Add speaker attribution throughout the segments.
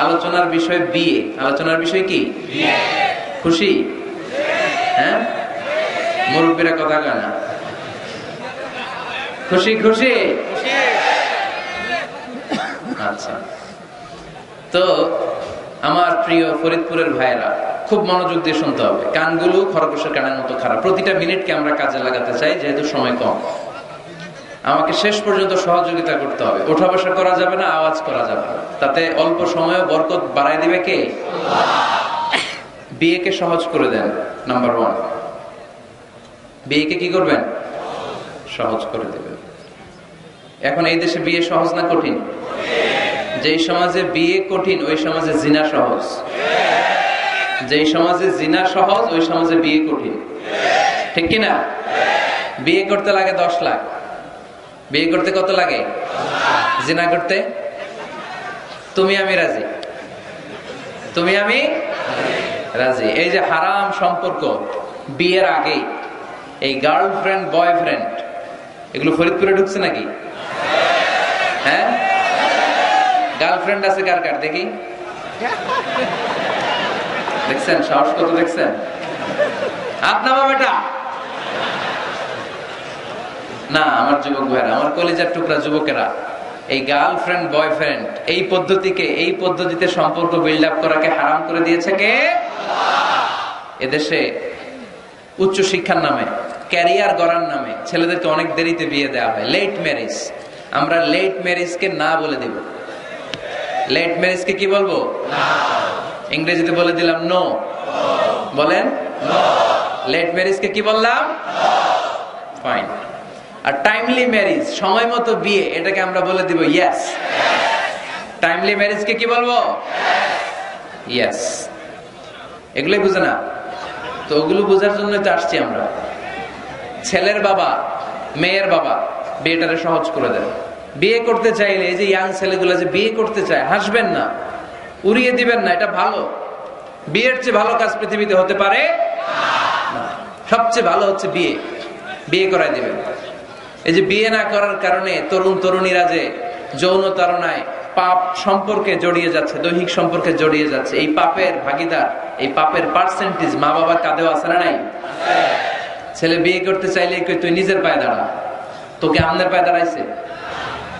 Speaker 1: আলোচনার বিষয় বিয়ে। আলোচনার বিষয় কি? খুশি? হ্যাঁ? মুরব্বীরা কথা কয় না। খুশি? খুশি। আচ্ছা। তো আমার প্রিয় ফরিদপুরের ভাইয়েরা খুব মনোযোগ দিয়ে শুনতে হবে। কানগুলো খরগোশের কানের মতো খারাপ। প্রতিটা মিনিটকে আমরা কাজে লাগাতে চাই যেহেতু সময় কম। আমাকে শেষ পর্যন্ত সহযোগিতা করতে হবে। ওঠা বসা করা যাবে না, আওয়াজ করা যাবে তাতে অল্প সময়ে বরকত বাড়াই দিবে কে? বিয়েকে সহজ করে দেন নাম্বার ওয়ান বিয়েকে কি করবেন? সহজ করে দেবেন। এখন এই দেশে বিয়ে সহজ না কঠিন? যেই সমাজে বিয়ে কঠিন, ওই সমাজে জিনা সহজ। যেই সমাজে জিনা সহজ, ওই সমাজে বিয়ে কঠিন। ঠিক কিনা? বিয়ে করতে লাগে দশ লাখ। বিয়ে করতে কত লাগে? জিনা করতে? তুমি আমি রাজি। তুমি আমি রাজি। এই যে হারাম সম্পর্ক, বিয়ের আগে এই গার্লফ্রেন্ড বয়ফ্রেন্ড এগুলো ফরিদপুরে ঢুকছে নাকি? হ্যাঁ? গার্লফ্রেন্ড আছে কার কার? দেখি। দেখছেন? সাহস কত দেখছেন? আপনার বেটা? না, আমার যুবক ভাইরা আমার কলেজের টুকরা যুবকেরা, এই গার্লফ্রেন্ড বয়ফ্রেন্ড এই পদ্ধতিকে, এই পদ্ধতিতে সম্পর্ক বিল্ড আপ করাকে হারাম করে দিয়েছে কে? এদেশে উচ্চ শিক্ষার নামে ক্যারিয়ার গড়ার নামে ছেলেদেরকে অনেক দেরিতে বিয়ে দেওয়া হয়। লেট ম্যারেজ আমরা লেট ম্যারেজকে না বলে দিব। লেট ম্যারেজকে কি বলব? ইংরেজিতে বলে দিলাম নো বলেন? লেট ম্যারেজকে কি বললাম? ফাইন আর টাইমলি ম্যারেজ সময় মতো বিয়ে, এটাকে আমরা বলে দিব ইয়েস টাইমলি ম্যারেজকে কি বলব? ইয়েস এগুলোই বুঝে না। তো ওগুলো বোঝার জন্য তো আসছি আমরা। ছেলের বাবা, মেয়ের বাবা, বিয়েটারে সহজ করে দেন। বিয়ে করতে চাইলে এই যে ইয়াং ছেলেগুলো যে বিয়ে করতে চায়, হাসবেন না। উড়িয়ে দিবেন না, এটা ভালো। বিয়ের চেয়ে ভালো কাজ পৃথিবীতে হতে পারে। সবচেয়ে ভালো হচ্ছে বিয়ে। বিয়ে করাই দিবেন। এই যে বিয়ে না করার কারণে তরুণ তরুণীরা যে যৌন তারণায় পাপ সম্পর্কে জড়িয়ে যাচ্ছে, দৈহিক সম্পর্কে জড়িয়ে যাচ্ছে, এই পাপের ভাগিদার, এই পাপের পার্সেন্টেজ মা বাবার কাঁধেও আছে না নাই? ছেলে বিয়ে করতে চাইলে তুই নিজের পায়ে দাঁড়া। তোকে আমনের পায়ে দাঁড়াইছে?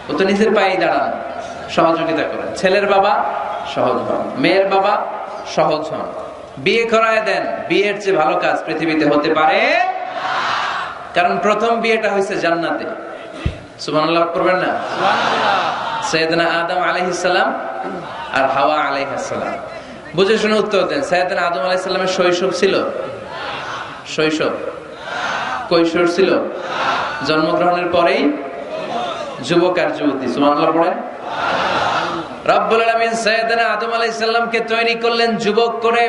Speaker 1: ও তো নিজের পায়েই দাঁড়ান। সহযোগিতা করেন। ছেলের বাবা সহজ হন, মেয়ের বাবা সহজ হন। বিয়ে করায় দেন, বিয়ের চেয়ে ভালো কাজ পৃথিবীতে হতে পারে কারণ প্রথম বিয়েটা হয়েছে জান্নাতে। সুবহানাল্লাহ করবেন না? সৈয়দনা আদম আলাইহিসসালাম আর হাওয়া আলাইহিসসালাম বুঝে শুনে উত্তর দেন সৈয়দনা আদম আলাইহিসসালামের শৈশব ছিল? শৈশব। কৈশোর ছিল? জন্মগ্রহণের পরেই যুবক আর যুবতী। সুবহানাল্লাহ পড়েন। রব্বুল আলামিন সৈয়দনা আদম আলাইহিস সালামকে তৈরি করলেন যুবক করে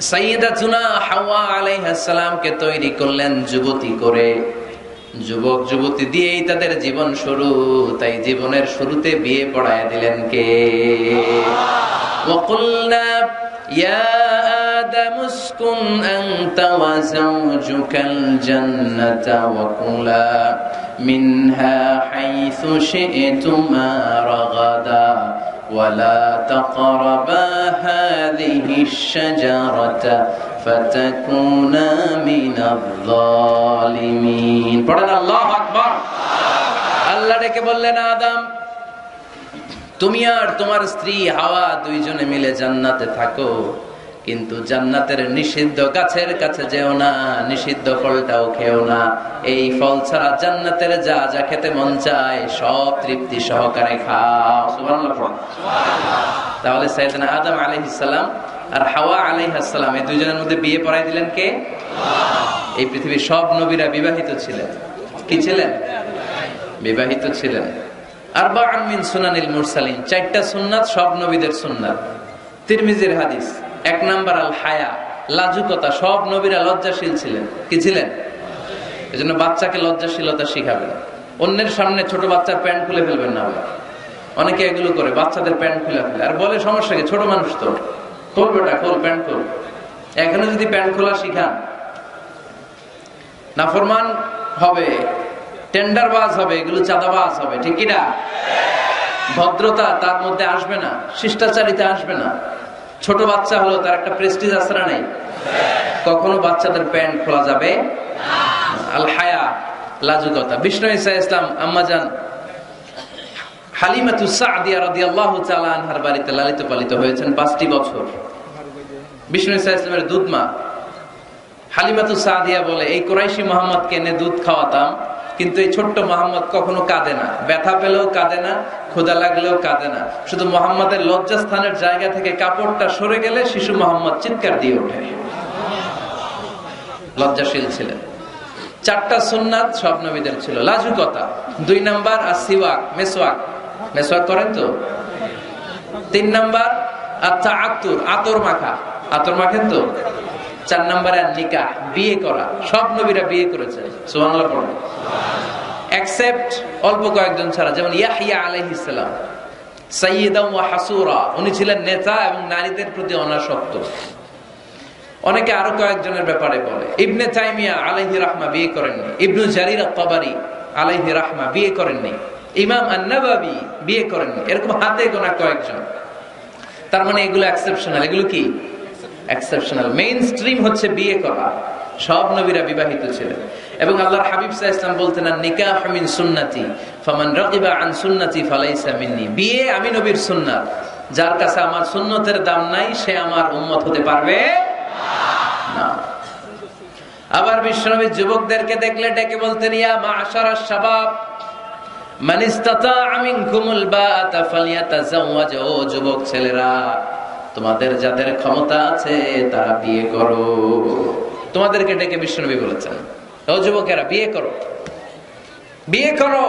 Speaker 1: সাইয়্যিদাতুনা হাওয়া আলাইহিস সালামকে তৈরি করলেন যুবতী করে যুবক যুবতী দিয়েই তাদের জীবন শুরু তাই জীবনের শুরুতে বিয়ে পড়ায় দিলেন কে وقلنا يا آدم اسكن أنت وزوجك الجنة وكلا منها حيث شئتما رغدا ولا تقربا هذه الشجرة فتكونا من الظالمين পড়েন আল্লাহু আকবার আল্লাহ ডেকে বললেন আদম তুমি আর তোমার স্ত্রী হাওয়া দুইজনে মিলে জান্নাতে থাকো কিন্তু জান্নাতের নিষিদ্ধ গাছের কাছে যেও না, নিষিদ্ধ ফলটাও খেও না। এই ফল ছাড়া জান্নাতের যা যা খেতে মন চায়, সব তৃপ্তি সহকারে খাও। তাহলে সাইয়েদনা আদম আলাইহিস সালাম আর হাওয়া আলাইহিস সালাম, এই দুইজনের মধ্যে বিয়ে পড়াই দিলেন কে? এই পৃথিবীর সব নবীরা বিবাহিত ছিলেন। কি ছিলেন? বিবাহিত ছিলেন। আর বা মিন সুনানিল মুরসালিন, চারটা সুন্নাত সব নবীদের সুন্নাত। তিরমিজির হাদিস। এক নাম্বার আল হায়া, লাজুকতা, সব নবীরা লজ্জাশীল ছিলেন। কি ছিলেন? এই জন্য বাচ্চাকে লজ্জাশীলতা শিখাবেন। অন্যের সামনে ছোট বাচ্চার প্যান্ট খুলে ফেলবেন না। অনেকে এগুলো করে, বাচ্চাদের প্যান্ট খুলে ফেলে। আর বলে, সমস্যা কি? ছোট মানুষ তো। খোল বেটা খোল, প্যান্ট খোল। এখনও যদি প্যান্ট খোলা শিখান, নাফরমান হবে টেন্ডার বাজ হবে, এগুলো চাঁদাবাজ হবে, ঠিক কিনা ভদ্রতা তার মধ্যে আসবে না, শিষ্টাচারিতা আসবে না। ছোট বাচ্চা হলো তার একটা প্রেস্টিজ আসারা নেই। কখনো বাচ্চাদের প্যান্ট খোলা যাবে আল হায়া, লাজুকতা। বিষ্ণু ইসা ইসলাম আম্মাজান হালিমাতু সাদিয়া রাদিয়াল্লাহু তাআলা আনহার বাড়িতে লালিত পালিত হয়েছেন পাঁচটি বছর। বিষ্ণু ইসা ইসলামের দুধ মা। হালিমাতু সাদিয়া বলে, এই কোরাইশি মোহাম্মদকে এনে দুধ খাওয়াতাম কিন্তু এই ছোট্ট মোহাম্মদ কখনো কাঁদে না। ব্যথা পেলেও কাঁদে না ক্ষুদা লাগলেও কাঁদে না। শুধু মোহাম্মদের লজ্জাস্থানের জায়গা থেকে কাপড়টা সরে গেলে শিশু মোহাম্মদ চিৎকার দিয়ে ওঠে। লজ্জাশীল ছিলেন। চারটা সুন্নাত সব নবীদের ছিল। লাজুকতা, দুই নাম্বার আর সিওয়াক, মেসোয়াক। মেসোয়াক করেন তো? তিন নাম্বার আচ্ছা আতুর আতর মাখা। আতর মাখেন তো? চার নাম্বারে নিকা বিয়ে করা। সব নবীরা বিয়ে করেছে। সুবহানাল্লাহ পড়ে। এক্সেপ্ট অল্প কয়েকজন ছাড়া, যেমন ইয়াহিয়া আলাইহিস সালাম, সাইয়্যিদা ওয়া হাসুরা। উনি ছিলেন নেতা এবং নারীদের প্রতি অনাসক্ত। অনেকে আরও কয়েকজনের ব্যাপারে বলে, ইবনে তাইমিয়া আলাইহি রাহমা বিয়ে করেননি, ইবনু জারির তাবারি আলাইহি রাহমা বিয়ে করেননি, ইমাম আন্নাবাবি বিয়ে করেননি। এরকম হাতে গোনা কয়েকজন। তার মানে এগুলো এক্সেপশনাল এগুলো কি? এক্সেপশনাল মেইন স্ট্রিম হচ্ছে বিয়ে করা। সব নবীরা বিবাহিত ছিলেন। এবং আল্লাহর হাবিব সাহ ইসলাম বলতেন নিকাহ মিন সুন্নাতি, ফামান রাকিবা আন সুন্নাতি ফালাইসা মিন্নি। বিয়ে আমি নবীর সুন্নাত। যার কাছে আমার সুন্নতের দাম নাই, সে আমার উম্মত হতে পারবে না। আবার বিশ্বনবী যুবকদেরকে দেখলে ডেকে বলতেন, ইয়া মাশারা শাবাব মান ইসতাতাআ মিনকুমুল বাআতা ফালিয়াতাজাওয়াজ। ও যুবক ছেলেরা তোমাদের যাদের ক্ষমতা আছে, তারা বিয়ে করো। তোমাদেরকে ডেকে বিশ্বনবী বলেছেন, ও যুবকেরা, বিয়ে করো। বিয়ে করো।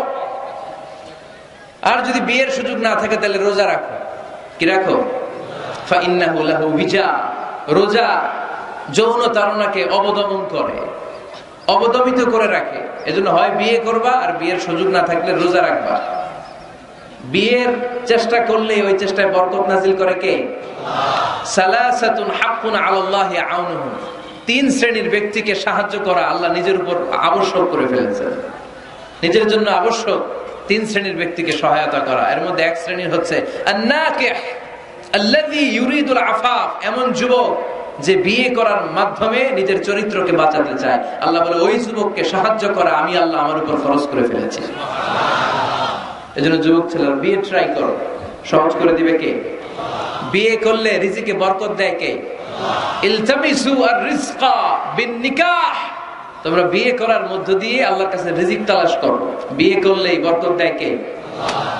Speaker 1: আর যদি বিয়ের সুযোগ না থাকে, তাহলে রোজা রাখো। কি রাখো? রোজা যৌন তারণাকে অবদমন করে, অবদমিত করে রাখে। এজন্য হয় বিয়ে করবা, আর বিয়ের সুযোগ না থাকলে রোজা রাখবা। বিয়ের চেষ্টা করলে ওই চেষ্টায় বরকত নাজিল করে কে? তিন শ্রেণির ব্যক্তিকে সাহায্য করা আল্লাহ নিজের উপর আবশ্যক করে ফেলেছেন। নিজের জন্য আবশ্যক তিন শ্রেণির ব্যক্তিকে সহায়তা করা। এর মধ্যে এক শ্রেণির হচ্ছে আফাফ। এমন যুবক যে বিয়ে করার মাধ্যমে নিজের চরিত্রকে বাঁচাতে চায়। আল্লাহ বলে, ওই যুবককে সাহায্য করা আমি আল্লাহ আমার উপর খরচ করে ফেলেছি। এজন্য যুবক ছেলেরা, বিয়ে ট্রাই করো। সহজ করে দিবে কে? বিয়ে করলে রিজিকে বরকত দেয় কে? ইলতামিসু আর রিজকা বিন নিকাহ তোমরা বিয়ে করার মধ্য দিয়ে আল্লাহর কাছে রিজিক তালাশ করো। বিয়ে করলেই বরকত দেয় কে?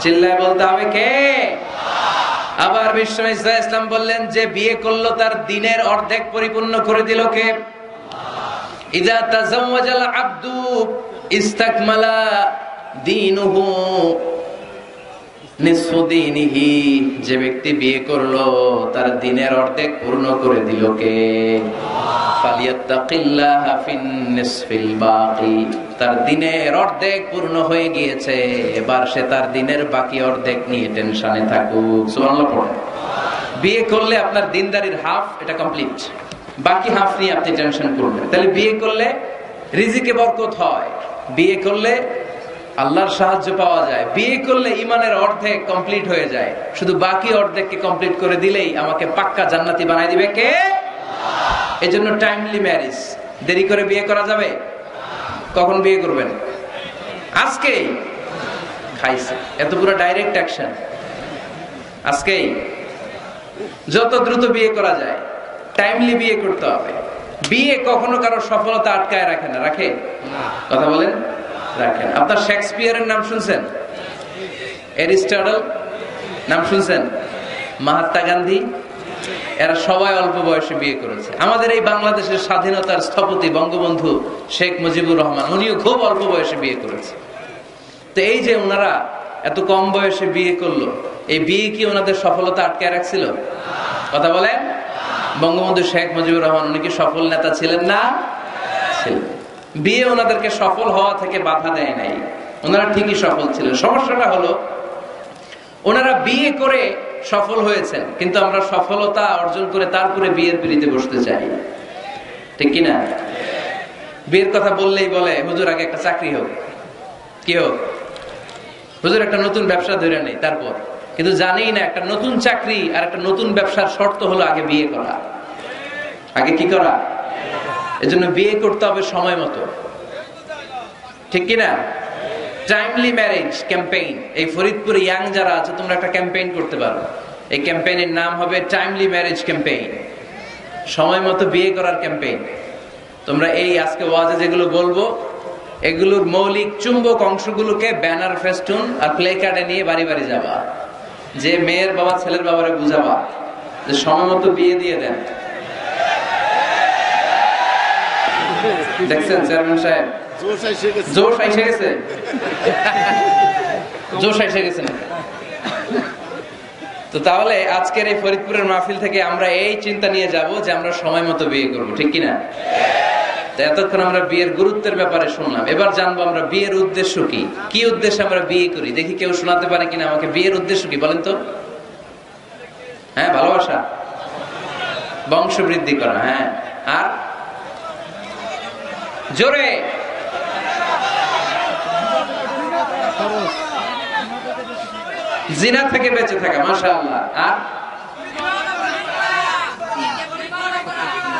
Speaker 1: চিল্লায় বলতে হবে কে? আবার বিশ্ব ইসলাম বললেন, যে বিয়ে করল তার দিনের অর্ধেক পরিপূর্ণ করে দিল কে? ইদা তাজাওয়াজাল আব্দু ইস্তাকমালা দীনুহু নিসফুদ্দিনিহি যে ব্যক্তি বিয়ে করল, তার দিনের অর্ধেক পূর্ণ করে দিল কে? তার দিনের অর্ধেক পূর্ণ হয়ে গিয়েছে, এবার সে তার দিনের বাকি অর্ধেক নিয়ে টেনশনে থাকুক। বিয়ে করলে আপনার দিনদারির হাফ, এটা কমপ্লিট। বাকি হাফ নিয়ে আপনি টেনশন করবেন তাহলে বিয়ে করলে রিজিকে বরকত হয়। বিয়ে করলে আল্লাহর সাহায্য পাওয়া যায়। বিয়ে করলে ইমানের অর্ধেক কমপ্লিট হয়ে যায়। শুধু বাকি অর্ধেককে কমপ্লিট করে দিলেই আমাকে পাক্কা জান্নাতি বানাই দিবে কে? এই জন্য টাইমলি ম্যারেজ দেরি করে বিয়ে করা যাবে? কখন বিয়ে করবেন? আজকেই। খাইছে। এত পুরো ডাইরেক্ট অ্যাকশন আজকেই। যত দ্রুত বিয়ে করা যায় টাইমলি বিয়ে করতে হবে। বিয়ে কখনো কারও সফলতা আটকায় রাখে না। রাখে? কথা বলেন? রাখেন। আপনার শেক্সপিয়ারের নাম শুনছেন? এরিস্টটল নাম শুনছেন? মহাত্মা গান্ধী? এরা সবাই অল্প বয়সে বিয়ে করেছে। আমাদের এই বাংলাদেশের স্বাধীনতার স্থপতি, বঙ্গবন্ধু শেখ মুজিবুর রহমান, উনিও খুব অল্প বয়সে বিয়ে করেছে। তো এই যে ওনারা এত কম বয়সে বিয়ে করল, এই বিয়ে কি ওনাদের সফলতা আটকে রাখছিল? কথা বলেন? বঙ্গবন্ধু শেখ মুজিবুর রহমান, উনি কি সফল নেতা ছিলেন না? ছিলেন। বিয়ে ওনাদেরকে সফল হওয়া থেকে বাধা দেয় নাই। ওনারা ঠিকই সফল ছিলেন। সমস্যাটা হলো, ওনারা বিয়ে করে সফল হয়েছেন, কিন্তু আমরা সফলতা অর্জন করে তারপরে বিয়ের পিড়িতে বসতে চাই। ঠিক কিনা? বিয়ের কথা বললেই বলে, হুজুর, আগে একটা চাকরি হোক। কি হোক? হুজুর, একটা নতুন ব্যবসা ধরে নেই তারপর। কিন্তু জানেই না, একটা নতুন চাকরি আর একটা নতুন ব্যবসার শর্ত হলো আগে বিয়ে করা। আগে কি করা? এজন্য বিয়ে করতে হবে সময় মতো। ঠিক কিনা? টাইমলি ম্যারেজ ক্যাম্পেইন এই ফরিদপুরে ইয়াং যারা আছে, তোমরা একটা ক্যাম্পেইন করতে পারো। এই ক্যাম্পেইনের নাম হবে টাইমলি ম্যারেজ ক্যাম্পেইন সময় মতো বিয়ে করার ক্যাম্পেইন তোমরা এই আজকে ওয়াজে যেগুলো বলব, এগুলোর মৌলিক চুম্বক অংশগুলোকে ব্যানার, ফেস্টুন আর প্লে কার্ডে নিয়ে বাড়ি বাড়ি যাবা। যে মেয়ের বাবা, ছেলের বাবারে বুঝাবা যে সময় মতো বিয়ে দিয়ে দেন। দেখছেন চেয়ারম্যান সাহেব? জোশ এসে গেছে। জোশ এসে গেছে? তো তাহলে আজকের এই ফরিদপুরের মাহফিল থেকে আমরা এই চিন্তা নিয়ে যাব যে আমরা সময় মতো বিয়ে করব ঠিক কিনা? এতক্ষণ আমরা বিয়ের গুরুত্বের ব্যাপারে শুনলাম। এবার জানব আমরা বিয়ের উদ্দেশ্য কি? কি উদ্দেশ্যে আমরা বিয়ে করি? দেখি কেউ শোনাতে পারে কিনা আমাকে। বিয়ের উদ্দেশ্য কি বলেন তো? হ্যাঁ ভালোবাসা? বংশ বৃদ্ধি করা হ্যাঁ। আর জোরে। জিনা থেকে বেঁচে থাকা মাসা আল্লাহ আর?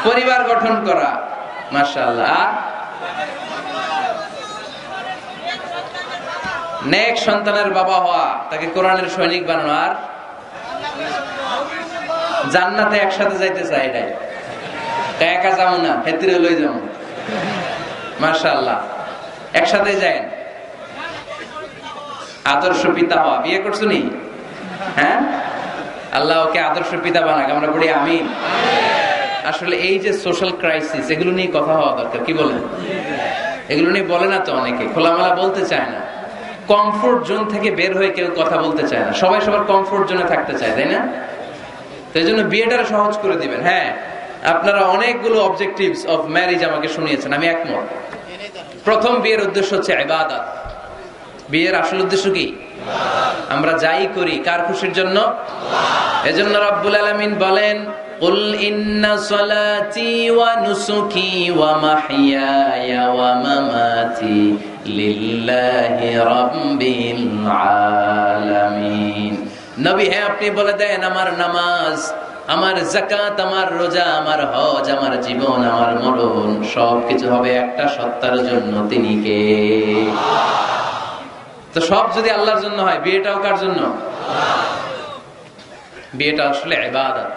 Speaker 1: পরিবার গঠন করা মাসা আল্লাহ আর? নেক সন্তানের বাবা হওয়া, তাকে কোরআনের সৈনিক বানানো। আর? জান্নাতে একসাথে যাইতে চাই এটাই। একা যাব না, হেতিরে লই যাব। মাসা আল্লাহ একসাথে আদর্শ পিতা হওয়া। বিয়ে করছ নি? হ্যাঁ? আল্লাহ ওকে আদর্শ পিতা বানাক। আমরা বলি আমি আসলে এই যে সোশ্যাল ক্রাইসিস এগুলো নিয়ে কথা হওয়া দরকার। কি বলেন? এগুলো নিয়ে বলে না তো অনেকে। খোলামেলা বলতে চায় না। কমফোর্ট জোন থেকে বের হয়ে কেউ কথা বলতে চায় না। সবাই সবার কমফোর্ট জোনে থাকতে চায়, তাই না? তো এই জন্য বিয়েটা সহজ করে দিবেন। হ্যাঁ। আপনারা অনেকগুলো অবজেক্টিভস অফ ম্যারেজ আমাকে শুনিয়েছেন আমি একমত প্রথম বিয়ের উদ্দেশ্য হচ্ছে ইবাদত বিয়ের আসল উদ্দেশ্য কি আমরা যাই করি কার খুশির জন্য এজন্য রব্বুল আলামিন বলেন قل إن صلاتي ونسكي ومحياي ومماتي لله رب العالمين নবী হ্যাঁ আপনি বলে দেন আমার নামাজ আমার জাকাত আমার রোজা, আমার হজ, আমার জীবন, আমার মরণ, সবকিছু হবে একটা সত্তার জন্য তিনি কে? তো সব যদি আল্লাহর জন্য হয়, বিয়েটাও কার জন্য? বিয়েটা আসলে এবাদত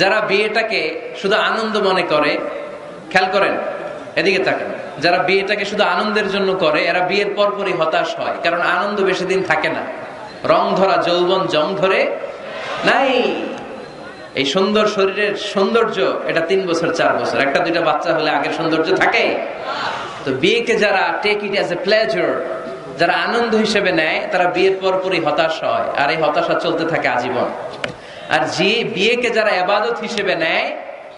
Speaker 1: যারা বিয়েটাকে শুধু আনন্দ মনে করে, খেয়াল করেন, এদিকে তাকান যারা বিয়েটাকে শুধু আনন্দের জন্য করে, এরা বিয়ের পরপরই হতাশ হয়, কারণ আনন্দ বেশি দিন থাকে না। রং ধরা, যৌবন জং ধরে, নাই। এই সুন্দর শরীরের সৌন্দর্য, এটা তিন বছর, চার বছর। একটা, দুইটা বাচ্চা হলে আগের সৌন্দর্য থাকে। তো বিয়েকে যারা take it as a pleasure যারা আনন্দ হিসেবে নেয়, তারা বিয়ের পরপরই হতাশ হয়, আর এই হতাশা চলতে থাকে আজীবন। আর যে বিয়েকে যারা আবাদত হিসেবে নেয়,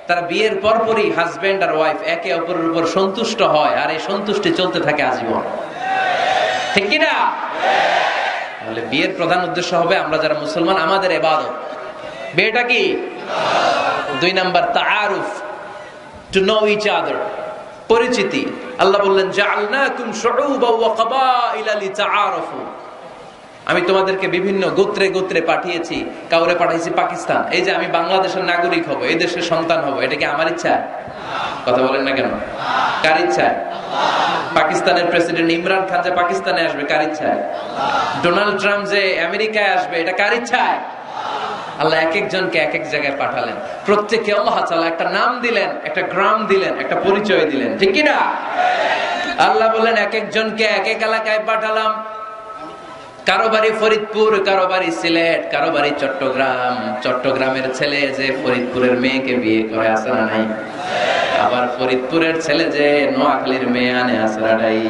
Speaker 1: তারা বিয়ের পরপরই হাজবেন্ড আর ওয়াইফ একে অপরের উপর সন্তুষ্ট হয়, আর এই সন্তুষ্টি চলতে থাকে আজীবন। ঠিক কিনা? তাহলে বিয়ের প্রধান উদ্দেশ্য হবে আমরা যারা মুসলমান, আমাদের এবাদত বিয়েটা কি? দুই নাম্বার, তাআরুফ টু নো ইচ আদার পরিচিতি। আল্লাহ বললেন আমি তোমাদেরকে বিভিন্ন গোত্রে গোত্রে পাঠিয়েছি, কাউরে পাঠাইছি পাকিস্তান। এই যে আমি বাংলাদেশের নাগরিক হব, এই দেশের সন্তান হব, এটা কি আমার ইচ্ছা? কথা বলেন না কেন? কার ইচ্ছা? পাকিস্তানের প্রেসিডেন্ট ইমরান খান যে পাকিস্তানে আসবে, কার ইচ্ছায় ডোনাল্ড ট্রাম্প যে আমেরিকায় আসবে, এটা কার ইচ্ছায় আল্লাহ এক একজনকে এক এক জায়গায় পাঠালেন। প্রত্যেককে আল্লাহ একটা নাম দিলেন, একটা গ্রাম দিলেন, একটা পরিচয় দিলেন। ঠিক কি না আল্লাহ বলেন এক একজনকে এক এক এলাকায় পাঠালাম। কারও বাড়ি ফরিদপুর, কারও বাড়ি সিলেট, কারও বাড়ি চট্টগ্রাম। চট্টগ্রামের ছেলে যে ফরিদপুরের মেয়েকে বিয়ে করে আসে নাই? আবার ফরিদপুরের ছেলে যে নোয়াখালীর মেয়ে আনে আসরাটাই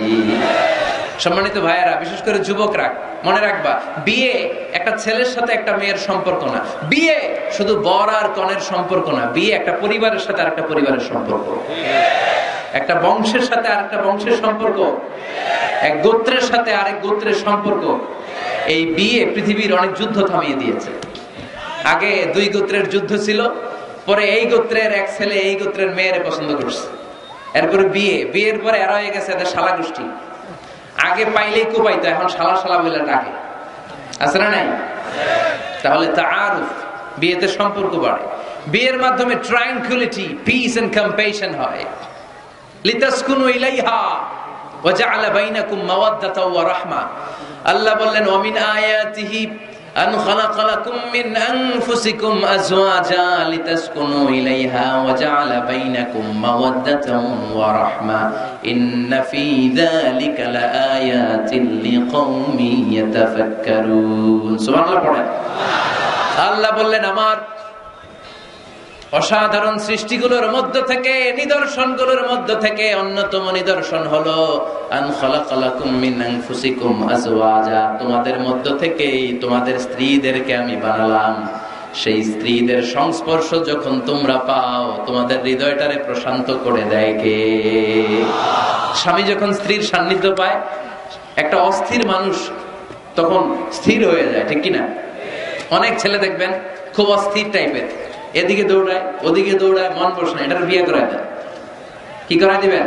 Speaker 1: সম্মানিত ভাইয়েরা, বিশেষ করে যুবকরা, মনে রাখবা, বিয়ে একটা ছেলের সাথে একটা মেয়ের সম্পর্ক না। বিয়ে শুধু বর আর কনের সম্পর্ক না, বিয়ে একটা পরিবারের সাথে আর একটা পরিবারের সম্পর্ক। একটা বংশের সাথে আর একটা বংশের সম্পর্ক। এক গোত্রের সাথে আরেক গোত্রের সম্পর্ক। এই বিয়ে পৃথিবীর অনেক যুদ্ধ থামিয়ে দিয়েছে। আগে দুই গোত্রের যুদ্ধ ছিল, পরে এই গোত্রের এক ছেলে এই গোত্রের মেয়েরে পছন্দ করছে। এরপরে বিয়ে, বিয়ের পরে এরা হয়ে গেছে এদের শালা গোষ্ঠী আগে পাইলেই কুপাইতো এখন সালা সালা বলে ডাকে। আছে না নাই? তাহলে তা আরুফ বিয়েতে সম্পর্ক বাড়ে। বিয়ের মাধ্যমে ট্রাঙ্কুলিটি পিস এন্ড কম্পেশন হয়। আল্লাহ বললেন খালাকা লাকুম মিন আনফুসিকুম আজওয়াজা লিতাসকুনু ইলাইহা ওয়াজআলা বাইনাকুম মাওয়াদ্দাতা ওয়া রাহমা ইন্না ফি যালিকা লাআয়াতিন লিকাউমিন ইয়াতাফাক্কারুন সুবহানাল্লাহ পড়েন আল্লাহ বললেন আমার অসাধারণ সৃষ্টিগুলোর মধ্য থেকে, নিদর্শনগুলোর মধ্য থেকে অন্যতম নিদর্শন হলো তোমাদের মধ্য থেকেই তোমাদের স্ত্রীদেরকে আমি বানালাম। সেই স্ত্রীদের সংস্পর্শ যখন তোমরা পাও, তোমাদের হৃদয়টারে প্রশান্ত করে দেয় কে? স্বামী যখন স্ত্রীর সান্নিধ্য পায়, একটা অস্থির মানুষ তখন স্থির হয়ে যায়, ঠিক কিনা? অনেক ছেলে দেখবেন, খুব অস্থির টাইপের এদিকে দৌড়ায়, ওদিকে দৌড়ায়, মন বসে না, এটার বিয়ে করায় দেন। কি করাই দিবেন?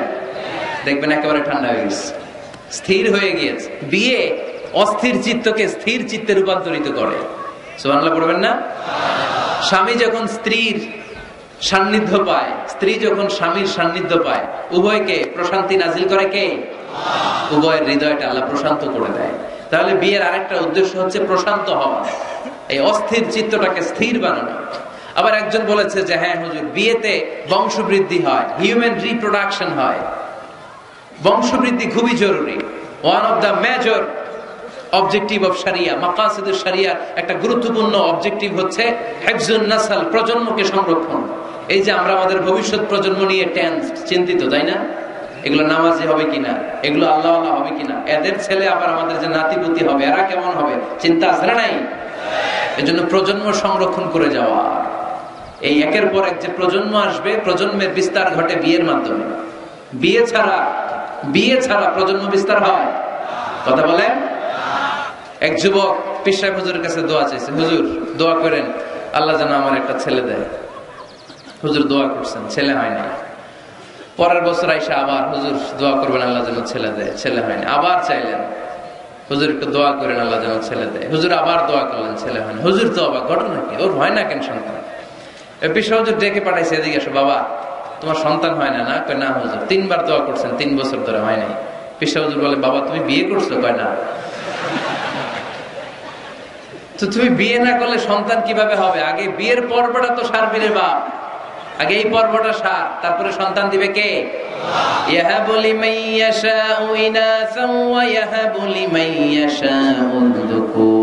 Speaker 1: দেখবেন একেবারে ঠান্ডা হয়ে গেছে। স্থির হয়ে গিয়েছে। বিয়ে অস্থির চিত্তকে স্থির চিত্তে রূপান্তরিত করে। সোহানলা পড়বেন না? স্বামী যখন স্ত্রীর সান্নিধ্য পায়, স্ত্রী যখন স্বামীর সান্নিধ্য পায়, উভয়কে প্রশান্তি নাজিল করে কে? উভয়ের হৃদয়টা আল্লাহ প্রশান্ত করে দেয়। তাহলে বিয়ের আরেকটা উদ্দেশ্য হচ্ছে প্রশান্ত হওয়া। এই অস্থির চিত্তটাকে স্থির বানানো। আবার একজন বলেছে যে হ্যাঁ হুজুর, বিয়েতে বংশবৃদ্ধি হয় হিউম্যান রিপ্রোডাকশন হয়। বংশবৃদ্ধি খুবই জরুরি। One of the major objective of সারিয়া মাকাসিদুর সারিয়ার একটা গুরুত্বপূর্ণ অবজেক্টিভ হচ্ছে হেফজুন নাসাল, প্রজন্মকে সংরক্ষণ। এই যে আমরা আমাদের ভবিষ্যৎ প্রজন্ম নিয়ে টেন্স চিন্তিত, তাই না? এগুলো নামাজি হবে কিনা? এগুলো আল্লাহ আল্লাহ হবে কিনা? এদের ছেলে আবার আমাদের যে নাতিপুতি হবে, এরা কেমন হবে? চিন্তা আছে না নাই? এজন্য প্রজন্ম সংরক্ষণ করে যাওয়া। এই একের পর এক যে প্রজন্ম আসবে, প্রজন্মের বিস্তার ঘটে বিয়ের মাধ্যমে। বিয়ে ছাড়া বিয়ে ছাড়া প্রজন্ম বিস্তার হয়? কথা বলেন? এক যুবক পিসাই হুজুরের কাছে দোয়া চাইছে, হুজুর, দোয়া করেন, আল্লাহ যেন আমার একটা ছেলে দেয়। হুজুর দোয়া করছেন, ছেলে হয় না পরের বছর আইসা আবার, হুজুর, দোয়া করবেন, আল্লাহ যেন ছেলে দেয়। ছেলে হয়নি আবার চাইলেন, হুজুর, একটু দোয়া করেন, আল্লাহ যেন ছেলে দেয়। হুজুর আবার দোয়া করলেন, ছেলে হয়নি হুজুর তো আবার ঘটনা কি? ওর হয় না কেন সন্তান? ডেকে পাঠাইছে, এদিকে বাবা, তোমার সন্তান হয় না না? কয়, না, হুজুর। তিনবার দোয়া করছেন, তিন বছর ধরে হয় নাই। বলে, বাবা, তুমি বিয়ে করছ? কয়, না। তো তুমি বিয়ে না করলে সন্তান কীভাবে হবে? আগে বিয়ের পর্বটা তো সার রে বাপ। আগে এই পর্বটা সার, তারপরে সন্তান দিবে কে? ইয়াহাবু লিমান ইয়াশাউ ইনাসান ওয়া ইয়াহাবু লিমান ইয়াশাউ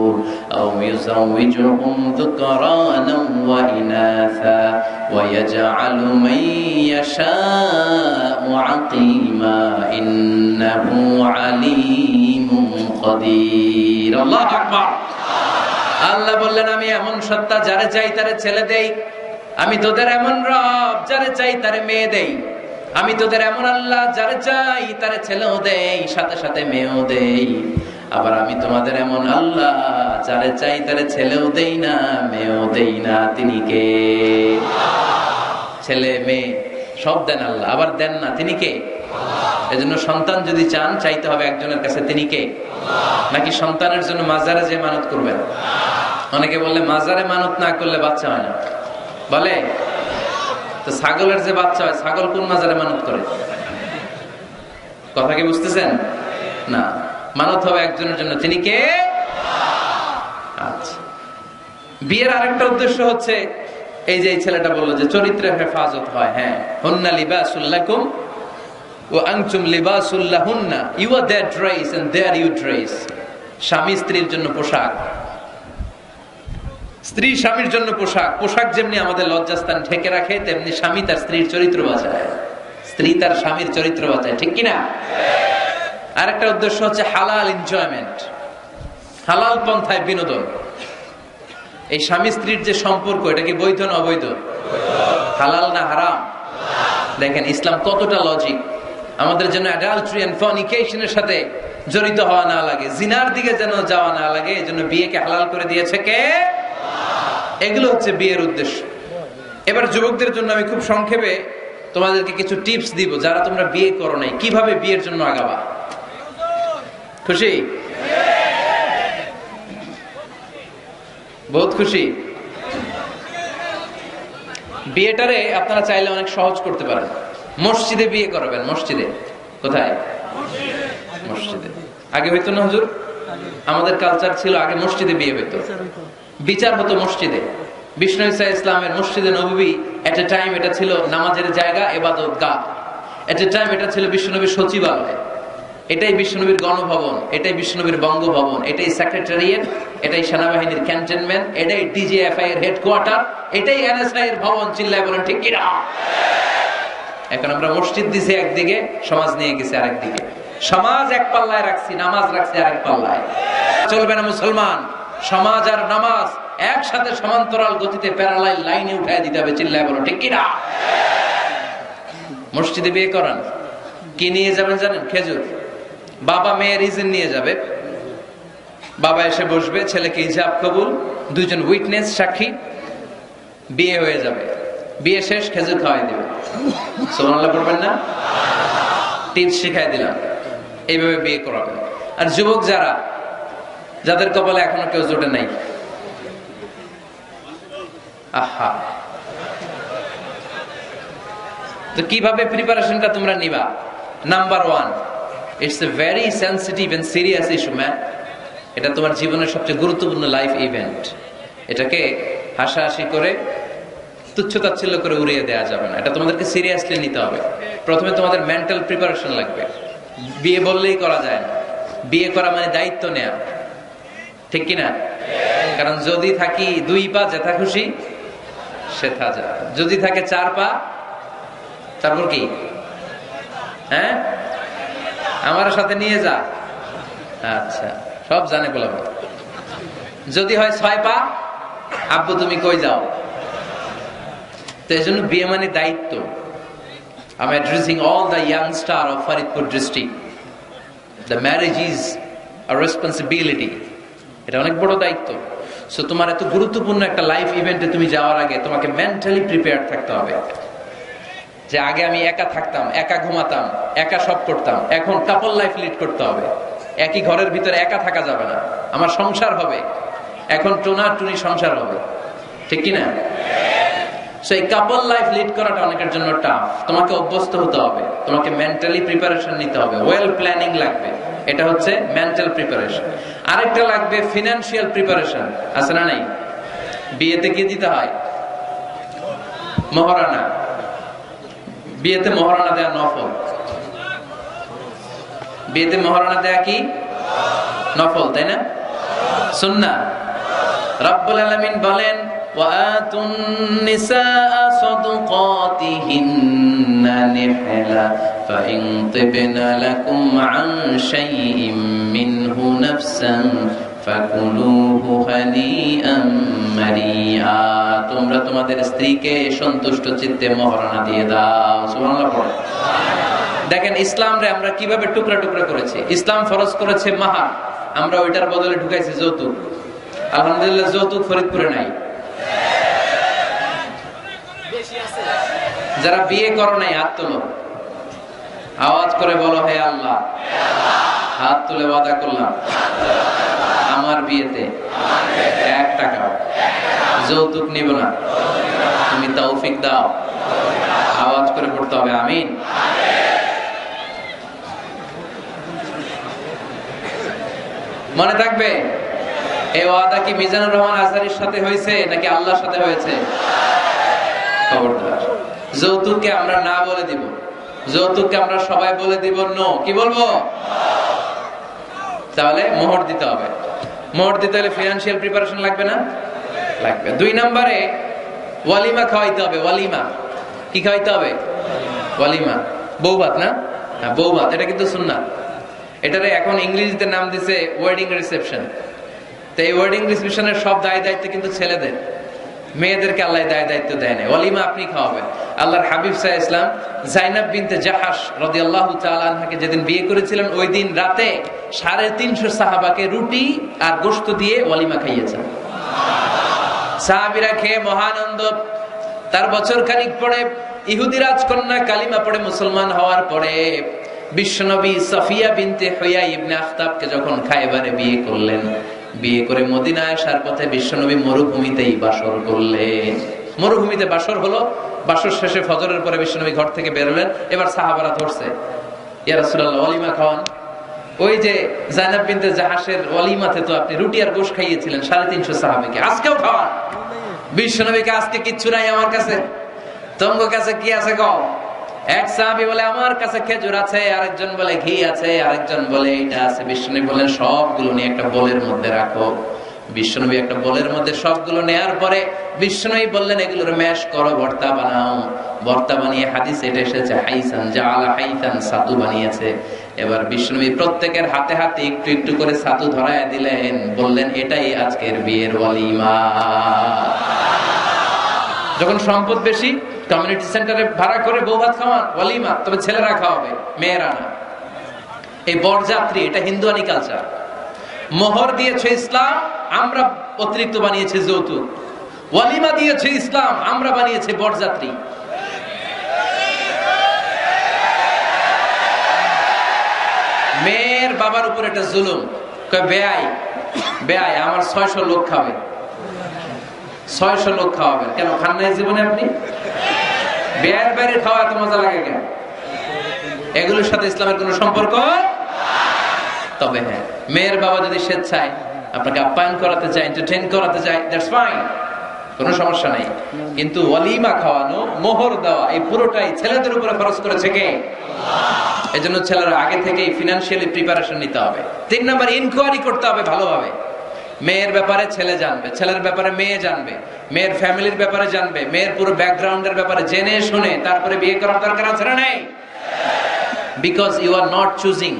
Speaker 1: যুকরানান ওয়া ইনাসা ওয়া ইয়াজআলু মান ইয়াশাউ আকিমা ইন্নাহু আলিমুন কাদির আল্লাহু আকবার আল্লাহ বললেন, আমি এমন সত্তা যারে চাই তারে ছেলে দেই। আমি তোদের এমন রব যারে চাই তারে মেয়ে দেই। আমি তোদের এমন আল্লাহ যারে চাই তারে ছেলেও দেই, সাথে সাথে মেয়েও দেই। আবার আমি তোমাদের এমন আল্লাহ, যারে চাই তারে ছেলেও দেই না, মেয়েও দেই না, তিনি কে? ছেলে, মেয়ে, সব দেন আল্লাহ, আবার দেন না, তিনি কে? এজন্য সন্তান যদি চান, চাইতে হবে একজনের কাছে, তিনি কে? নাকি সন্তানের জন্য মাজারে যে মানত করবেন? অনেকে বললে মাজারে মানত না করলে বাচ্চা হয় না। বলে, তো ছাগলের যে বাচ্চা হয়, ছাগল কোন মাজারে মানত করে? কথা কি বুঝতেছেন? না। মানত হবে একজনের জন্য। তিনি কে? আচ্ছা। বিয়ের আরেকটা উদ্দেশ্য হচ্ছে, এই যে ছেলেটা বলল যে চরিত্রের হেফাজত হয় হ্যাঁ। হন্না লিবাসুল্লাকুম ও আংচুম লিবাসুল্লাহুন্না you are their dress and their you dress স্বামী স্ত্রীর জন্য পোশাক। স্ত্রী স্বামীর জন্য পোশাক। পোশাক যেমনি আমাদের লজ্জাস্থান ঢেকে রাখে, তেমনি স্বামী তার স্ত্রীর চরিত্র বাঁচায়। স্ত্রী তার স্বামীর চরিত্র বাঁচায়। ঠিক কিনা? আরেকটা উদ্দেশ্য হচ্ছে হালাল এনজয়মেন্ট হালাল পন্থায় বিনোদন। এই স্বামী স্ত্রীর যে সম্পর্ক, এটা কি বৈধ না অবৈধ? হালাল না হারাম? দেখেন, ইসলাম কতটা লজিক আমাদের জন্য অ্যাডাল্ট্রি এন্ড ফর্নিকেশনের সাথে জড়িত হওয়া না লাগে, জিনার দিকে যেন যাওয়া না লাগে, এই জন্য বিয়েকে হালাল করে দিয়েছে কে? এগুলো হচ্ছে বিয়ের উদ্দেশ্য। এবার যুবকদের জন্য আমি খুব সংক্ষেপে তোমাদেরকে কিছু টিপস দিব, যারা তোমরা বিয়ে করো নাই। কীভাবে বিয়ের জন্য আগাবা? খুশি? বহুত খুশি। বিয়েটারে আপনারা চাইলে অনেক সহজ করতে পারেন। মসজিদে বিয়ে করাবেন, মসজিদে। কোথায়? মসজিদে। আগে হইতো না হুজুর? আমাদের কালচার ছিল আগে মসজিদে বিয়ে হইতো। বিচার হতো মসজিদে। বিষ্ণু ইসা ইসলামের মসজিদে নবী এট এ টাইম এটা ছিল নামাজের জায়গা এবাদত গা এট এ টাইম এটা ছিল বিশ্বনবীর সচিবালয়। এটাই বিশ্বনবীর গণভবন, এটাই বিশ্বনবীর বঙ্গভবন, এটাই সেক্রেটারিয়েট এটাই সেনাবাহিনীর ক্যান্টনমেন্ট এটাই ডিজিএফআই এর হেডকোয়ার্টার এটাই এনএসআই এর ভবন, চিল্লায় বলেন, ঠিক কিনা? এখন আমরা মসজিদ দিছি একদিকে, সমাজ নিয়ে গেছি আরেকদিকে। সমাজ এক পাল্লায় রাখছি, নামাজ রাখছি আরেক পাল্লায়। চলবে না মুসলমান, সমাজ আর নামাজ একসাথে সমান্তরাল গতিতে প্যারালাইল লাইনে উঠায় দিতে হবে, চিল্লায় বলো ঠিক কিনা? মসজিদে বিয়ে করান, কি নিয়ে যাবেন জানেন, খেজুর? বাবা মেয়ের ইজেন নিয়ে যাবে। বাবা এসে বসবে, ছেলেকে ইজাব কবুল, দুইজন উইটনেস সাক্ষী, বিয়ে হয়ে যাবে। বিয়ে শেষ, খেজুর খাওয়াই দেবে। সোমানাল্লাহ পড়বেন না? টিপস শিখাই দিলাম। এইভাবে বিয়ে করাবেন আর যুবক যারা, যাদের কপালে এখনও কেউ জোটে নাই। আহা। তো কীভাবে প্রিপারেশনটা তোমরা নিবা? Number one it's a very sensitive and serious issue man এটা তোমার জীবনের সবচেয়ে গুরুত্বপূর্ণ লাইফ ইভেন্ট এটাকে হাসাহাসি করে, তুচ্ছতাচ্ছিল্য করে উড়িয়ে দেওয়া যাবে না। এটা তোমাদেরকে সিরিয়াসলি নিতে হবে। প্রথমে তোমাদের মেন্টাল প্রিপারেশন লাগবে। বিয়ে বললেই করা যায় না। বিয়ে করা মানে দায়িত্ব নেয়া। ঠিক কিনা কারণ যদি থাকি দুই পা যেথা খুশি, সেথা যা। যদি থাকে চার পা, তারপর কি? হ্যাঁ? আমার সাথে নিয়ে যা। আচ্ছা সব জানে বলা যদি হয় ছয় পা, আব্বু তুমি কই যাও? তো এই জন্য বিয়ে মানে দায়িত্ব। I'm addressing all the young star of Faridpur district. The marriage is a responsibility. এটা অনেক বড় দায়িত্ব। সো তোমার এত গুরুত্বপূর্ণ একটা লাইফ ইভেন্টে তুমি যাওয়ার আগে তোমাকে মেন্টালি প্রিপেয়ার থাকতে হবে। যে আগে আমি একা থাকতাম, একা ঘুমাতাম, একা সব করতাম, এখন কাপল লাইফ লিড করতে হবে। একই ঘরের ভিতরে একা থাকা যাবে না। আমার সংসার হবে। এখন টোনা টুনি সংসার হবে। ঠিক কিনা? সেই কাপল লাইফ লিড করাটা অনেকের জন্য টাফ তোমাকে অভ্যস্ত হতে হবে। তোমাকে মেন্টালি প্রিপারেশন নিতে হবে। ওয়েল প্ল্যানিং লাগবে। এটা হচ্ছে মেন্টাল প্রিপারেশন আরেকটা লাগবে ফিনান্সিয়াল প্রিপারেশন আছে না নাই? বিয়েতে কি দিতে হয়? মহারানা। বিয়েতে মহারানা দেয়া নফল বিয়েতে মহারানা দেয়া কি নফল তাই না সুন্না রব্বুল আলামিন বলেন وآتوا النساء صدقاتهن نحلا فإن طبن لكم عن شيء منه نفسا فكلوه هنيئا مريئا তোমরা তোমাদের স্ত্রীকে সন্তুষ্ট চিত্তে মহারণা দিয়ে দাও। দেখেন ইসলাম রে আমরা কীভাবে টুকরা টুকরা করেছি? ইসলাম ফরজ করেছে মাহার। আমরা ওইটার বদলে ঢুকাইছি যৌতুক। আলহামদুলিল্লাহ, যৌতুক ফরিদপুরে নাই। যারা বিয়ে করো নাই, হাত তোলো। আওয়াজ করে বলো, হে আল্লাহ। হাত তুলে ওয়াদা করলাম। আমার বিয়েতে এক টাকা যৌতুক নিব না। তুমি তৌফিক দাও। আওয়াজ করে পড়তে হবে, আমিন। মনে থাকবে এই ওয়াদা কি মিজানুর রহমান আজহারির সাথে হয়েছে নাকি আল্লাহর সাথে হয়েছে? খবরদার। যৌতুককে আমরা না বলে দিব। যৌতুককে আমরা সবাই বলে দিব, নো। কি বলব? তাহলে মোহর দিতে হবে। মোহর দিতে হলে ফিনান্সিয়াল প্রিপারেশন লাগবে না? লাগবে। দুই নম্বরে, ওয়ালিমা খাওয়াইতে হবে। ওয়ালিমা। কি খাওয়াইতে হবে? ওয়ালিমা। বউ ভাত না? হ্যাঁ বউ ভাত এটা কিন্তু শুননা এটারে এখন ইংরেজিতে নাম দিছে ওয়েডিং রিসেপশন তো এই ওয়েডিং রিসেপশনের সব দায় দায়িত্ব কিন্তু ছেলেদের। মেয়েদেরকে আল্লাহ দায় দায়িত্ব দেয় না অলিমা আপনি খাওয়াবেন। আল্লাহর হাবিব সাহা ইসলাম জাইনাব বিনতে জাহাস রদি আল্লাহ তালাকে যেদিন বিয়ে করেছিলেন, ওই দিন রাতে সাড়ে তিনশো সাহাবাকে রুটি আর গোস্ত দিয়ে অলিমা খাইয়েছেন। সাহাবিরা খেয়ে মহানন্দ তার বছর খানিক পরে ইহুদি রাজকন্যা কালিমা পড়ে মুসলমান হওয়ার পরে বিশ্বনবী সাফিয়া বিনতে হইয়া ইবনে আখতাবকে যখন খাইবারে বিয়ে করলেন বিয়ে করে মদিনায় আসার পথে বিশ্বনবী মরুভূমিতেই বাসর করলেন। মরুভূমিতে বাসর হলো, বাসর শেষে ফজরের পরে বিশ্বনবী ঘর থেকে বেরোলেন, এবার সাহাবারা ধরছে, ইয়া রাসূলুল্লাহ, ওয়ালিমা ওই যে জাইনাব বিনতে জাহাসের ওয়ালিমাতে তো আপনি রুটি আর গোশ খাইয়েছিলেন, সাড়ে তিনশো সাহাবিকে, আজকেও খাওয়ান। বিশ্বনবীকে, আজকে কিচ্ছু নাই আমার কাছে। তঙ্গ কাছে কি আছে কও? এক সাহাবি বলে, আমার কাছে খেজুর আছে, আরেকজন বলে, ঘি আছে, আরেকজন বলে, এটা আছে। বিষ্ণু বলেন সবগুলো নিয়ে একটা বোলের মধ্যে রাখো। বিষ্ণনবী একটা বোলের মধ্যে সবগুলো নেয়ার পরে বিষ্ণনবী বললেন, এগুলোর ম্যাশ করো, ভর্তা বানাও। ভর্তা বানিয়ে হাদিস এটা এসেছে, হাইসান যা আলা হাইসান সাতু বানিয়েছে। এবার বিষ্ণনবী প্রত্যেকের হাতে হাতে একটু একটু করে সাতু ধরায় দিলেন, বললেন, এটাই আজকের বিয়ের ওয়ালিমা। যখন সম্পদ বেশি কমিউনিটি সেন্টারে ভাড়া করে বউ ভাত খাওয়ান ওয়ালিমা, তবে ছেলেরা খাওয়াবে, মেয়েরা না। এই বরযাত্রী, এটা হিন্দুয়ানি কালচার মোহর দিয়েছে ইসলাম, আমরা অতিরিক্ত বানিয়েছে যৌতুক। ওয়ালিমা দিয়েছে ইসলাম, আমরা বানিয়েছে বরযাত্রী। মেয়ের বাবার উপর একটা জুলুম। বেআই বেআই, আমার ছয়শো লোক খাবে। ছয়শো লোক খাওয়াবেন। কেন, খান নাই জীবনে আপনি? বেয়ের বাইরে খাওয়া এত মজা লাগে কেন? এগুলোর সাথে ইসলামের কোন সম্পর্ক? তবে হ্যাঁ মেয়ের বাবা যদি স্বেচ্ছায় আপনাকে আপ্যায়ন করাতে চায় এন্টারটেইন করাতে চায় দ্যাটস ফাইন কোনো সমস্যা নাই। কিন্তু ওয়ালিমা খাওয়ানো, মোহর দেওয়া, এই পুরোটাই ছেলেদের উপরে খরচ করেছে কে? এই জন্য ছেলেরা আগে থেকেই ফিনান্সিয়ালি প্রিপারেশন নিতে হবে। তিন নম্বর ইনকোয়ারি করতে হবে ভালোভাবে। মেয়ের ব্যাপারে ছেলে জানবে, ছেলের ব্যাপারে মেয়ে জানবে, মেয়ের ফ্যামিলির ব্যাপারে জানবে, মেয়ের পুরো ব্যাকগ্রাউন্ডের ব্যাপারে জেনে শুনে তারপরে বিয়ে করার দরকার আছে না নেই? Because you are not choosing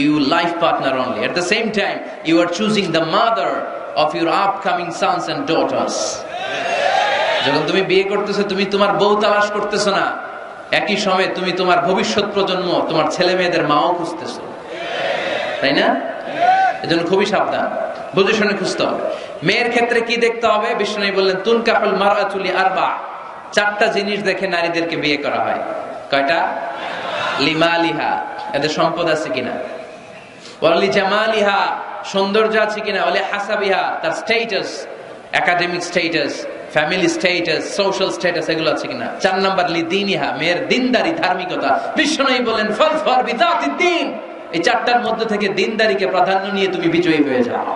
Speaker 1: you life partner only at the same time you are choosing the mother of your upcoming sons and daughters যখন তুমি বিয়ে করতেছো, তুমি তোমার বউ তালাশ করতেছো না, একই সময়ে তুমি তোমার ভবিষ্যৎ প্রজন্ম, তোমার ছেলে মেয়েদের মাও খুঁজতেছো। তাই না? এজন্য খুবই সাবধান। বুঝে শুনে খুঁজতে মেয়ের ক্ষেত্রে কি দেখতে হবে? বিষ্ণু বললেন তুন কাপল মারা চুলি আর বা চারটা জিনিস দেখে নারীদেরকে বিয়ে করা হয়। কয়টা? লিমা লিহা এদের সম্পদ আছে কিনা? ওয়ালি জামালিহা। সৌন্দর্য আছে কিনা? ওলে হাসাবিহা। তার status academic status family status social status এগুলো আছে কিনা? চার নাম্বার লি দিনিহা মেয়ের দিনদারি, ধার্মিকতা। বিষ্ণু বলেন ফল ফর বিদাতি দিন এই চারটার মধ্যে থেকে দিনদারিকে প্রাধান্য নিয়ে তুমি বিজয়ী হয়ে যাও।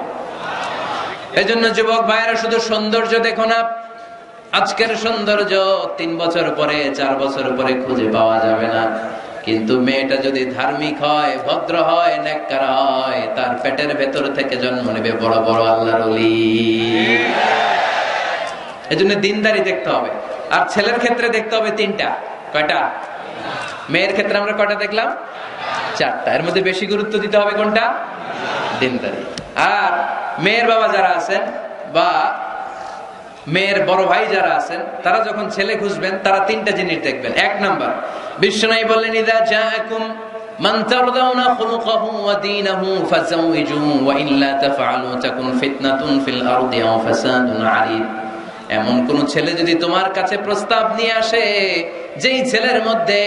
Speaker 1: এই জন্য যুবক ভাইয়েরা, শুধু সৌন্দর্য দেখো না। আজকের সৌন্দর্য তিন বছর পরে, চার বছর পরে খুঁজে পাওয়া যাবে না। কিন্তু মেয়েটা যদি ধার্মিক হয়, ভদ্র হয় নেককার হয়, তার পেটের ভেতর থেকে জন্ম নেবে বড় বড় আল্লাহর এই জন্য দিনদারি দেখতে হবে। আর ছেলের ক্ষেত্রে দেখতে হবে তিনটা। কয়টা? মেয়ের ক্ষেত্রে আমরা কয়টা দেখলাম? চারটা। এর মধ্যে বেশি গুরুত্ব দিতে হবে কোনটা? দিনদারি। আর মেয়ের বাবা যারা আছেন বা মেয়ের বড় ভাই যারা আছেন, তারা যখন ছেলে খুঁজবেন, তারা তিনটা জিনিস দেখবেন। এক নাম্বার বিশ্বনাই বললেন, ইদা ওয়া ফাসাদুন এমন কোন ছেলে যদি তোমার কাছে প্রস্তাব নিয়ে আসে, যেই ছেলের মধ্যে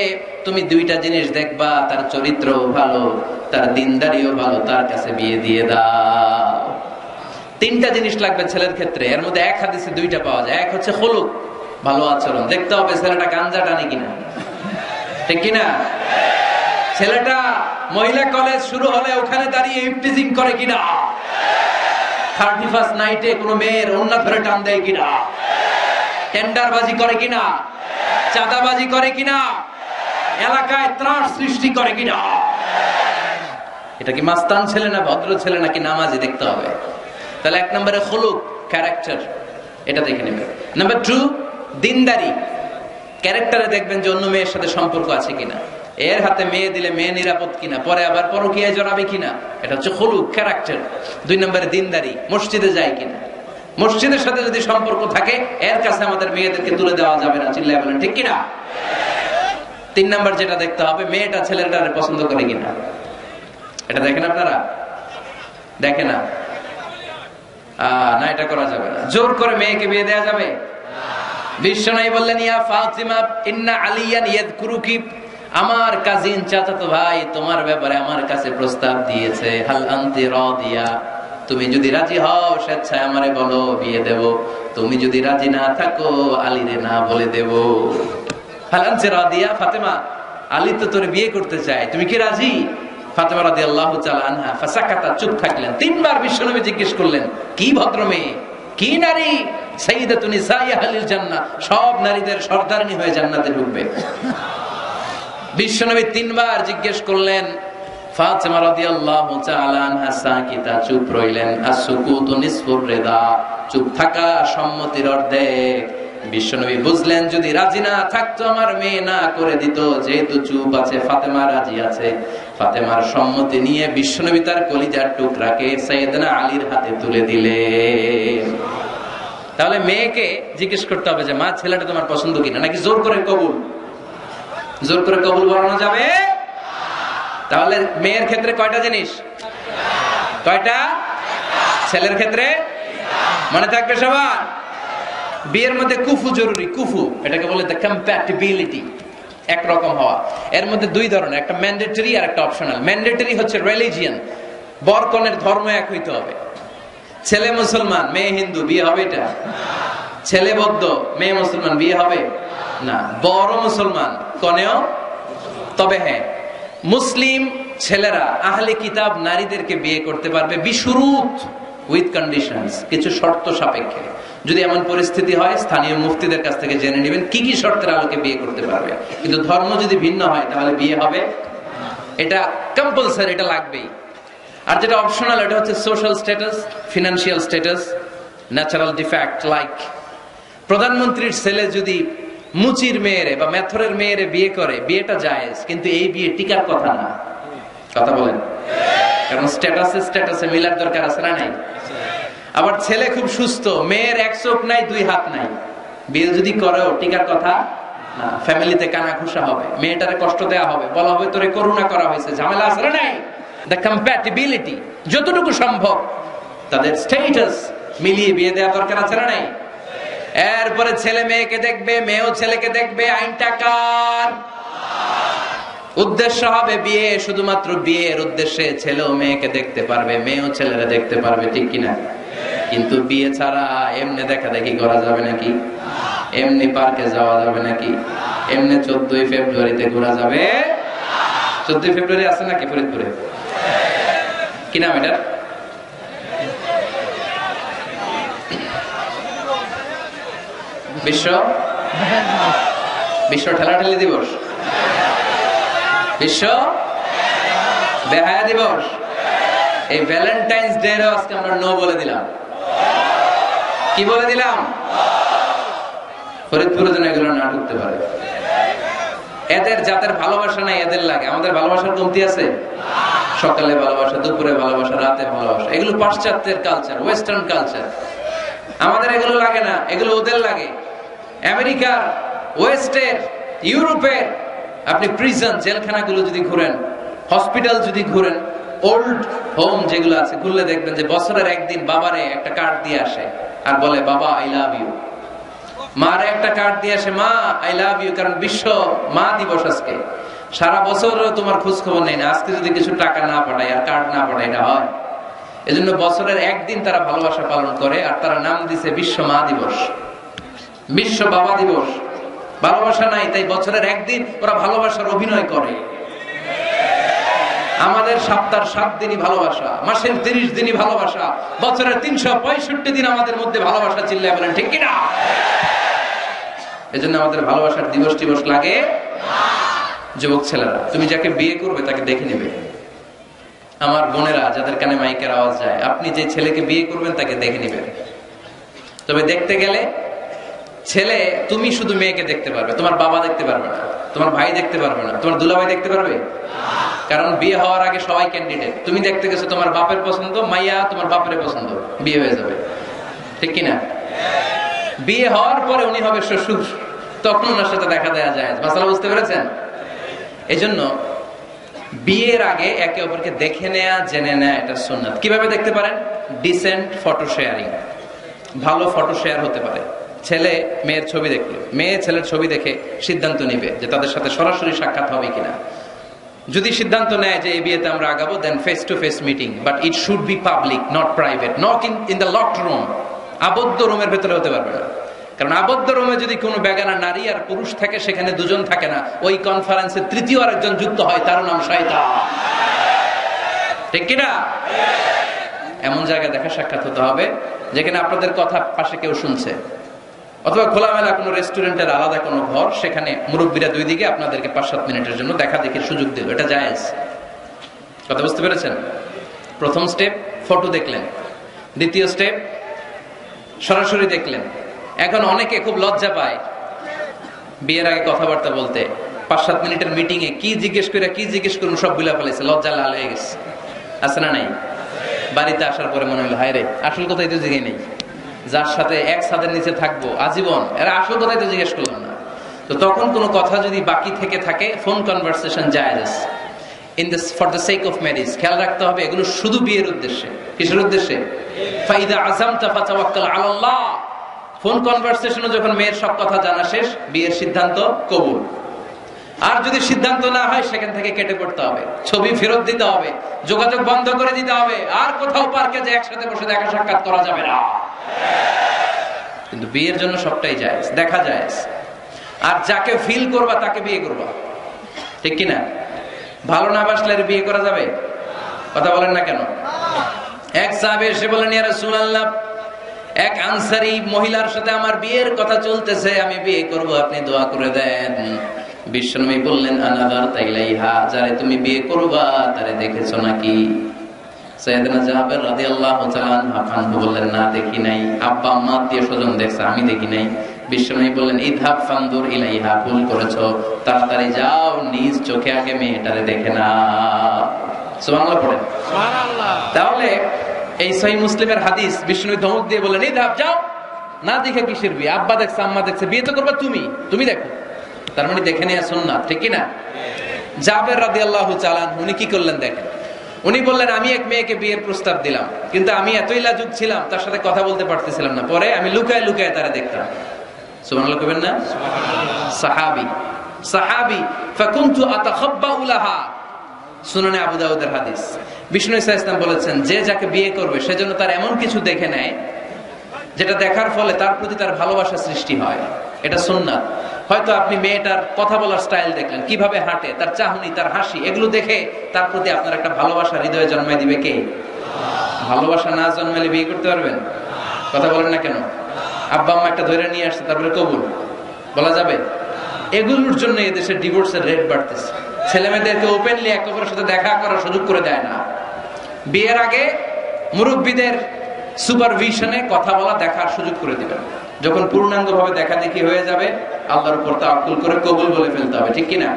Speaker 1: তুমি দুইটা জিনিস দেখবা, তার চরিত্র ভালো, তার দিনদারিও ভালো, তার কাছে বিয়ে দিয়ে দাও। তিনটা জিনিস লাগবে ছেলের ক্ষেত্রে। এর মধ্যে এক হাদিসে দুইটা পাওয়া যায়। এক হচ্ছে হলুক ভালো আচরণ। দেখতে হবে ছেলেটা গাঞ্জা টানে কিনা। ঠিক কিনা? ছেলেটা মহিলা কলেজ শুরু হলে ওখানে দাঁড়িয়ে ইফটিজিং করে কিনা? থার্টি ফার্স্ট নাইটে কোনো মেয়ের অন্য ধরে টান দেয় কিনা? টেন্ডারবাজি করে কিনা? চাঁদাবাজি করে কিনা? এলাকায় ত্রাস সৃষ্টি করে কিনা? এটা কি মাস্তান ছেলে না ভদ্র ছেলে নাকি নামাজি দেখতে হবে? তাহলে এক নম্বরে হলুক ক্যারেক্টার এটা দেখে নেবেন। নাম্বার টু দিনদারি। ক্যারেক্টারে দেখবেন যে অন্য মেয়ের সাথে সম্পর্ক আছে কিনা। এর হাতে মেয়ে দিলে মেয়ে নিরাপদ কিনা, পরে আবার পরকিয়ায় জড়াবে কিনা। এটা হচ্ছে হলুক ক্যারেক্টার দুই নম্বরে দিনদারি, মসজিদে যায় কিনা। মসজিদের সাথে যদি সম্পর্ক থাকে, এর কাছে আমাদের মেয়েদেরকে তুলে দেওয়া যাবে না, চিল্লায় বলেন, ঠিক কিনা? তিন নাম্বার যেটা দেখতে হবে, মেয়েটা ছেলেটা পছন্দ করে কিনা। এটা দেখেন আপনারা? দেখে না? না, এটা করা যাবে না। জোর করে মেয়েকে বিয়ে দেওয়া যাবে? বিশ্ব নাই বললেন, ইয়া ফাতিমা, ইন্না আলিয়ান আমার কাজিন চাচাতো ভাই তোমার ব্যাপারে আমার কাছে প্রস্তাব দিয়েছে, হাল আন্তি দিয়া তুমি যদি রাজি হও, স্বেচ্ছায় আমারে বলো, বিয়ে দেব। তুমি যদি রাজি না থাকো, আলীরে না বলে দেব। হাল দিয়া ফাতেমা, আলী তো তোর বিয়ে করতে চায়, তুমি কি রাজি? চুপ রইলেন? চুপ থাকা সম্মতির অর্ধেক। বিশ্বনবী বুঝলেন, যদি রাজি না থাকতো, আমার মেয়ে না করে দিত। যেহেতু চুপ আছে, ফাতেমা রাজি আছে। ফাতেমার সম্মতি নিয়ে বিশ্বনবী তার কলিজার টুকরাকে সাইয়েদনা আলীর হাতে তুলে দিলে। তাহলে মেয়েকে জিজ্ঞেস করতে হবে যে, মা, ছেলেটা তোমার পছন্দ কিনা? নাকি জোর করে কবুল? জোর করে কবুল বলানো যাবে? তাহলে মেয়ের ক্ষেত্রে কয়টা জিনিস? কয়টা? ছেলের ক্ষেত্রে? মনে থাকবে সবার? বিয়ের মধ্যে কুফু জরুরি, কুফু। এটাকে বলে দ্য কম্প্যাটিবিলিটি একরকম হওয়া। এর মধ্যে দুই ধরনের, একটা ম্যান্ডেটরি আর একটা অপশনাল ম্যান্ডেটরি হচ্ছে রিলিজিয়ান বরকনের ধর্ম এক হইতে হবে। ছেলে মুসলমান, মেয়ে হিন্দু, বিয়ে হবে এটা? ছেলে বৌদ্ধ, মেয়ে মুসলমান, বিয়ে হবে? না। বড় মুসলমান, কনেও? তবে হ্যাঁ। মুসলিম ছেলেরা, আহলে কিতাব নারীদেরকে বিয়ে করতে পারবে বিশুরুত উইথ কন্ডিশনস কিছু শর্ত সাপেক্ষে। যদি এমন পরিস্থিতি হয়, স্থানীয় মুফতিদের কাছ থেকে জেনে নেবেন কি কি শর্তের আলোকে বিয়ে করতে পারবে। কিন্তু ধর্ম যদি ভিন্ন হয়, তাহলে বিয়ে হবে এটা কম্পালসারি এটা লাগবেই। আর যেটা অপশনাল এটা হচ্ছে social status financial status natural defect like প্রধানমন্ত্রীর ছেলে যদি মুচির মেয়েরে বা মেথরের মেয়েরে বিয়ে করে, বিয়েটা জায়েজ, কিন্তু এই বিয়ে টিকার কথা না। কথা বলেন। কারণ স্ট্যাটাসে স্ট্যাটাসে মিলার দরকার আছে না নাই? আবার ছেলে খুব সুস্থ, মেয়ের এক চোখ নাই, দুই হাত নাই। বিয়ে যদি করেও, টিকার কথা? না, ফ্যামিলিতে কানা খুশা হবে, মেয়েটারে কষ্ট দেওয়া হবে, বলা হবে তোরে করুণা করা হয়েছে, ঝামেলা না নাই? দ্য কম্প্যাটিবিলিটি যতটুকু সম্ভব, তাদের স্টেটাস মিলিয়ে বিয়ে দেওয়া দরকার আছে না নাই? এরপরে ছেলে মেয়েকে দেখবে, মেয়েও ছেলেকে দেখবে, আইনটা কার? উদ্দেশ্য হবে বিয়ে, শুধুমাত্র বিয়ের উদ্দেশ্যে ছেলেও মেয়েকে দেখতে পারবে, মেয়েও ছেলেরা দেখতে পারবে, ঠিক কিনা? কিন্তু বিয়ে ছাড়া এমনি দেখা দেখি করা যাবে নাকি? এমনি পার্কে যাওয়া যাবে নাকি? এমনি চোদ্দই ফেব্রুয়ারিতে ঘোরা যাবে? চোদ্দই ফেব্রুয়ারি আছে নাকি ফরিদপুরে? কি নাম এটার? বিশ্ব? বিশ্ব ঠেলাঠেলি দিবস। বিশ্ব? বেহায়া দিবস। এই ভ্যালেন্টাইন্স ডে আজকে আমরা নো বলে দিলাম। কি বলে দিলাম? ফরিদপুরে যেন এগুলো না ঢুকতে পারে। এদের যাদের ভালোবাসা নাই, এদের লাগে। আমাদের ভালোবাসার কমতি আছে? সকালে ভালোবাসা, দুপুরে ভালোবাসা, রাতে ভালোবাসা। এগুলো পাশ্চাত্যের কালচার ওয়েস্টার্ন কালচার আমাদের এগুলো লাগে না, এগুলো ওদের লাগে। আমেরিকার ওয়েস্টের ইউরোপের আপনি প্রিজন জেলখানাগুলো যদি ঘুরেন হসপিটাল যদি ঘুরেন ওল্ড হোম যেগুলো আছে, ঘুরলে দেখবেন যে বছরের একদিন বাবারে একটা কার্ড দিয়ে আসে। আর বলে, বাবা আই লাভ ইউ মারে একটা কার্ড দিয়ে আসে, মা আই লাভ ইউ কারণ বিশ্ব মা দিবস আজকে। সারা বছর তোমার খোঁজ খবর নেই না। আজকে যদি কিছু টাকা না পাঠায় আর কার্ড না পাঠায়, এটা হয়। এজন্য বছরের একদিন তারা ভালোবাসা পালন করে আর তারা নাম দিছে বিশ্ব মা দিবস। বিশ্ব বাবা দিবস। ভালোবাসা নাই, তাই বছরের একদিন ওরা ভালোবাসার অভিনয় করে। আমাদের সপ্তাহ সাত দিনই ভালোবাসা, মাসের তিরিশ দিনই ভালোবাসা, বছরের তিনশো পঁয়ষট্টি দিন আমাদের মধ্যে ভালোবাসা চিল্লায় বলেন, ঠিক কিনা? এজন্য আমাদের ভালোবাসার দিবস টিবস লাগে? যুবক ছেলেরা, তুমি যাকে বিয়ে করবে তাকে দেখে নেবে। আমার বোনেরা, যাদের কানে মাইকের আওয়াজ যায়, আপনি যে ছেলেকে বিয়ে করবেন তাকে দেখে নেবেন। তবে দেখতে গেলে ছেলে, তুমি শুধু মেয়েকে দেখতে পারবে, তোমার বাবা দেখতে পারবে না। তোমার ভাই দেখতে পারবে না। তোমার দুলাভাই দেখতে পারবে? কারণ বিয়ে হওয়ার আগে সবাই ক্যান্ডিডেট তুমি দেখতে গেছো তোমার বাপের পছন্দ, মাইয়া তোমার বাপের পছন্দ। বিয়ে হয়ে যাবে। ঠিক কিনা? বিয়ে হওয়ার পরে উনি হবে শ্বশুর। তখন ওনার সাথে দেখা দেওয়া যায়। মাসালা বুঝতে পেরেছেন? এই জন্য বিয়ের আগে একে অপরকে দেখে নেয়া, জেনে নেয়া, এটা সুন্নাত। কীভাবে দেখতে পারেন? ডিসেন্ট ফটো শেয়ারিং ভালো ফটো শেয়ার হতে পারে। ছেলে মেয়ের ছবি দেখল। মেয়ে ছেলের ছবি দেখে সিদ্ধান্ত নিবে যে তাদের সাথে সরাসরি সাক্ষাৎ হবে কিনা। যদি সিদ্ধান্ত নেয় যে এই বিয়েতে আমরা আগাবো then face to face meeting but it should be public not private not in in the locked room আবদ্ধ রুমের ভেতরে হতে পারবে না। কারণ আবদ্ধ রুমে যদি কোনো বেগানা নারী আর পুরুষ থাকে, সেখানে দুজন থাকে না। ওই কনফারেন্সে তৃতীয় আরেকজন যুক্ত হয়, তার নাম শয়তান। ঠিক কিনা? এমন জায়গায় দেখা সাক্ষাৎ হতে হবে, যেখানে আপনাদের কথা পাশে কেউ শুনছে। অথবা খোলামেলা কোনো রেস্টুরেন্টের আলাদা কোনো ঘর, সেখানে মুরব্বীরা দুই দিকে আপনাদেরকে পাঁচ সাত মিনিটের জন্য দেখা দেখির সুযোগ দিল। এটা জায়েজ। কথা বুঝতে পেরেছেন? প্রথম স্টেপ, ফটো দেখলেন। দ্বিতীয় স্টেপ, সরাসরি দেখলেন। এখন অনেকে খুব লজ্জা পায় বিয়ের আগে কথাবার্তা বলতে। পাঁচ সাত মিনিটের মিটিং এ কি জিজ্ঞেস করে, কি জিজ্ঞেস করুন, সবগুলা ফেলেছে লজ্জা লাল হয়ে গেছে। আছে না নাই? বাড়িতে আসার পরে মনে হলো, হায় রে, আসল কথাই তো জিগে নেই। যার সাথে এক ছাদের নিচে থাকব, আজীবন। এরা আসল কথাই তো জিজ্ঞেস করলাম না। তো তখন কোনো কথা যদি বাকি থেকে থাকে ফোন কনভারসেশন জায়েজ। In this for the sake of marriage খেয়াল রাখতে হবে, এগুলো শুধু বিয়ের উদ্দেশ্যে। কিসের উদ্দেশ্যে? ফাইদা আজামতা ফাতাওয়াক্কাল আলাল্লাহ। ফোন কনভারসেশনে যখন মেয়ের সব কথা জানা শেষ, বিয়ের সিদ্ধান্ত কবুল। আর যদি সিদ্ধান্ত না হয়, সেখান থেকে কেটে পড়তে হবে। ছবি ফেরত দিতে হবে, যোগাযোগ বন্ধ করে দিতে হবে। আর কোথাও পার্কে যে একসাথে বসে দেখা সাক্ষাৎ করা যাবে না। কিন্তু বিয়ের জন্য সবটাই যায় দেখা যায় আর যাকে ফিল করবা, তাকে বিয়ে করবা। ঠিক কিনা? ভালো না বাসলে বিয়ে করা যাবে? কথা বলেন না কেন? এক সাহাবে এসে বলেন ইয়া রাসূলুল্লাহ, এক আনসারি মহিলার সাথে আমার বিয়ের কথা চলতেছে, আমি বিয়ে করব, আপনি দোয়া করে দেন। বিশ্বনবী বললেন আনাদার তাইলাইহা যারে তুমি বিয়ে করবা তারে দেখেছ নাকি? সৈয়দনা জাহাবের রাদিয়াল্লাহু তাআলা আনহু বললেন না দেখি নাই। আব্বা আম্মা আত্মীয় স্বজন দেখছে আমি দেখি নাই। বিশ্বনবী বললেন ফানদুর ইলাইহা ভুল করেছ। তাড়াতাড়ি যাও নিজ চোখে আগে মেয়েটারে দেখে না সুবহানাল্লাহ পড়েন। তাহলে এই সহি মুসলিমের হাদিস বিষ্ণু ধমক দিয়ে বললেন এই ধাপ যাও না দেখে কিসের বিয়ে? আব্বা দেখছে আম্মা দেখছে বিয়ে তো করবা তুমি। তুমি দেখো। তার মানে দেখে নিয়ে না ঠিক না জাবের রাদি আল্লাহ চালান উনি কি করলেন দেখেন? উনি বললেন, আমি এক মেয়েকে বিয়ের প্রস্তাব দিলাম, কিন্তু আমি এতই লাজুক ছিলাম, তার সাথে কথা বলতে পারতেছিলাম না। পরে আমি লুকায় লুকায় তারা দেখতাম। সুবহানাল্লাহ কবেন না? সাহাবি সাহাবি, ফাকুনতু আতাখাব্বা উলাহা সুনানে আবু দাউদের হাদিস। বিষ্ণু ইসা ইসলাম বলেছেন, যে যাকে বিয়ে করবে সেজন্য তার এমন কিছু দেখে নেয়, যেটা দেখার ফলে তার প্রতি তার ভালোবাসা সৃষ্টি হয়। এটা সুন্নাত। হয়তো আপনি মেয়েটার কথা বলার স্টাইল দেখলেন, কীভাবে হাঁটে, তার চাহনি, তার হাসি, এগুলো দেখে তার প্রতি আপনার একটা ভালোবাসা হৃদয়ে জন্মাই দিবে কে? ভালোবাসা না জন্মালে বিয়ে করতে পারবেন? কথা বলেন না কেন? আব্বা আম্মা একটা ধরে নিয়ে আসছে, তারপরে কবুল। বলা যাবে? এগুলোর জন্য এদেশের ডিভোর্সের রেট বাড়তেছে। ছেলে মেয়েদেরকে ওপেনলি একে অপরের সাথে দেখা করার সুযোগ করে দেয় না। বিয়ের আগে মুরব্বীদের সুপারভিশনে কথা বলা, দেখার সুযোগ করে দিবেন যখন পূর্ণাঙ্গ ভাবে দেখা দেখি হয়ে যাবে, আল্লাহর উপর তাওয়াক্কুল করে কবুল বলে ফেলতে হবে, ঠিক কিনা?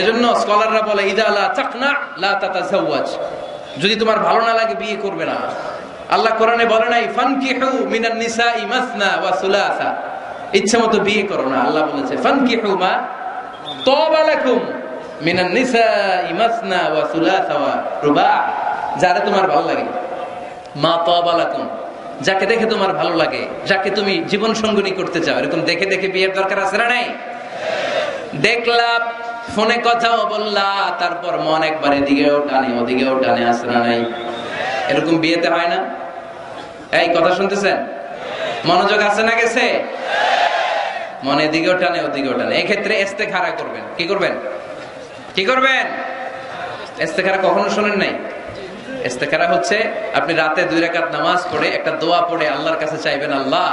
Speaker 1: এজন্য স্কলাররা বলে ইদালা চাকনা লা তাতাজাওয়াজ। যদি তোমার ভালো না লাগে, বিয়ে করবে না। আল্লাহ কোরআনে বলে নাই, ফানকিহু মিনান নিসাই মাসনা ওয়া সুলাসা। ইচ্ছা মতো বিয়ে করো না, আল্লাহ বলেছে, ফানকিহু মা তাবা লাকুম মিনান নিসাই মাসনা ওয়া সুলাসা ওয়া রুবা। যারা তোমার ভালো লাগে। মা তাবা লাকুম। যাকে দেখে তোমার ভালো লাগে, যাকে তুমি জীবন সঙ্গনী করতে চাও, এরকম দেখে দেখে বিয়ের দরকার আছে না নাই? দেখলাম, ফোনে কথাও বললা, তারপর মন একবার এদিকেও টানে, ওদিকেও টানে, আছে না নাই? এরকম বিয়েতে হয় না? এই কথা শুনতেছেন? মনোযোগ আছে না গেছে? মনে এদিকেও টানে, ওদিকেও টানে। এক্ষেত্রে এস্তে খাড়া করবেন। কি করবেন? কি করবেন? এস্তে খাড়া কখনো শোনেন নাই? ইস্তেখারা হচ্ছে, আপনি রাতে দুই রাকাত নামাজ পড়ে একটা দোয়া পড়ে আল্লাহর কাছে চাইবেন, আল্লাহ,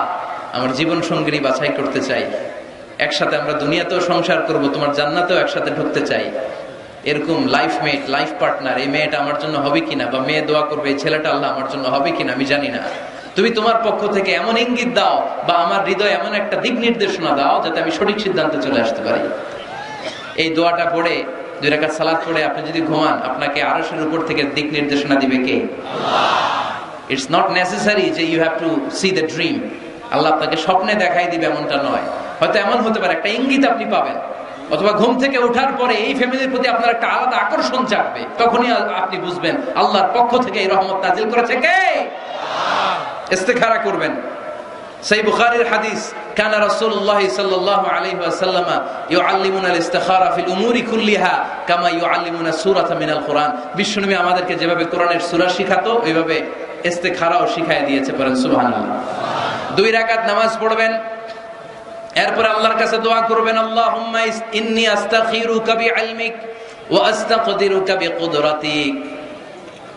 Speaker 1: আমার জীবন সঙ্গিনী বাছাই করতে চাই। একসাথে আমরা দুনিয়াতেও সংসার করব, তোমার জান্নাতেও একসাথে ঢুকতে চাই। এরকম লাইফ মেট লাইফ পার্টনার এই মেয়েটা আমার জন্য হবে কিনা বা মেয়ে দোয়া করবে, এই ছেলেটা আল্লাহ আমার জন্য হবে কিনা, আমি জানি না। তুমি তোমার পক্ষ থেকে এমন ইঙ্গিত দাও বা আমার হৃদয় এমন একটা দিক নির্দেশনা দাও যাতে আমি সঠিক সিদ্ধান্তে চলে আসতে পারি। এই দোয়াটা পড়ে দুই রেখা সালাদ পড়ে আপনি যদি ঘুমান, আপনাকে আরশের উপর থেকে দিক নির্দেশনা দিবে কে? ইটস নট নেসেসারি যে you have to see the dream আল্লাহ আপনাকে স্বপ্নে দেখাই দিবে এমনটা নয়। হয়তো এমন হতে পারে, একটা ইঙ্গিত আপনি পাবেন। অথবা ঘুম থেকে ওঠার পরে এই ফ্যামিলির প্রতি আপনার একটা আলাদা আকর্ষণ চাপবে তখনই আপনি বুঝবেন, আল্লাহর পক্ষ থেকে এই রহমত নাজিল করেছে কে? ইস্তেখারা করবেন। সেই বুখারীর হাদিস, কান রাসূলুল্লাহ সাল্লাল্লাহু আলাইহি ওয়াসাল্লাম ইউআল্লিমুনা আল-ইস্তিখারা ফিল উমুরি কুল্লিহা কামা ইউআল্লিমুনা সূরাতা মিনাল কুরআন। বিশ্বনবী আমাদেরকে যেভাবে কোরআনের সূরা শিখাতো, ওইভাবে ইস্তিখারাও শিখায় দিয়েছে পড়েন, সুবহানাল্লাহ। দুই রাকাত নামাজ পড়বেন, এরপর আল্লাহর কাছে দোয়া করবেন, আল্লাহুম্মা ইন্নী আস্তাখিরুকা বিইলমিক ওয়া আস্তাকদিরুকা বিকুদরাতিক।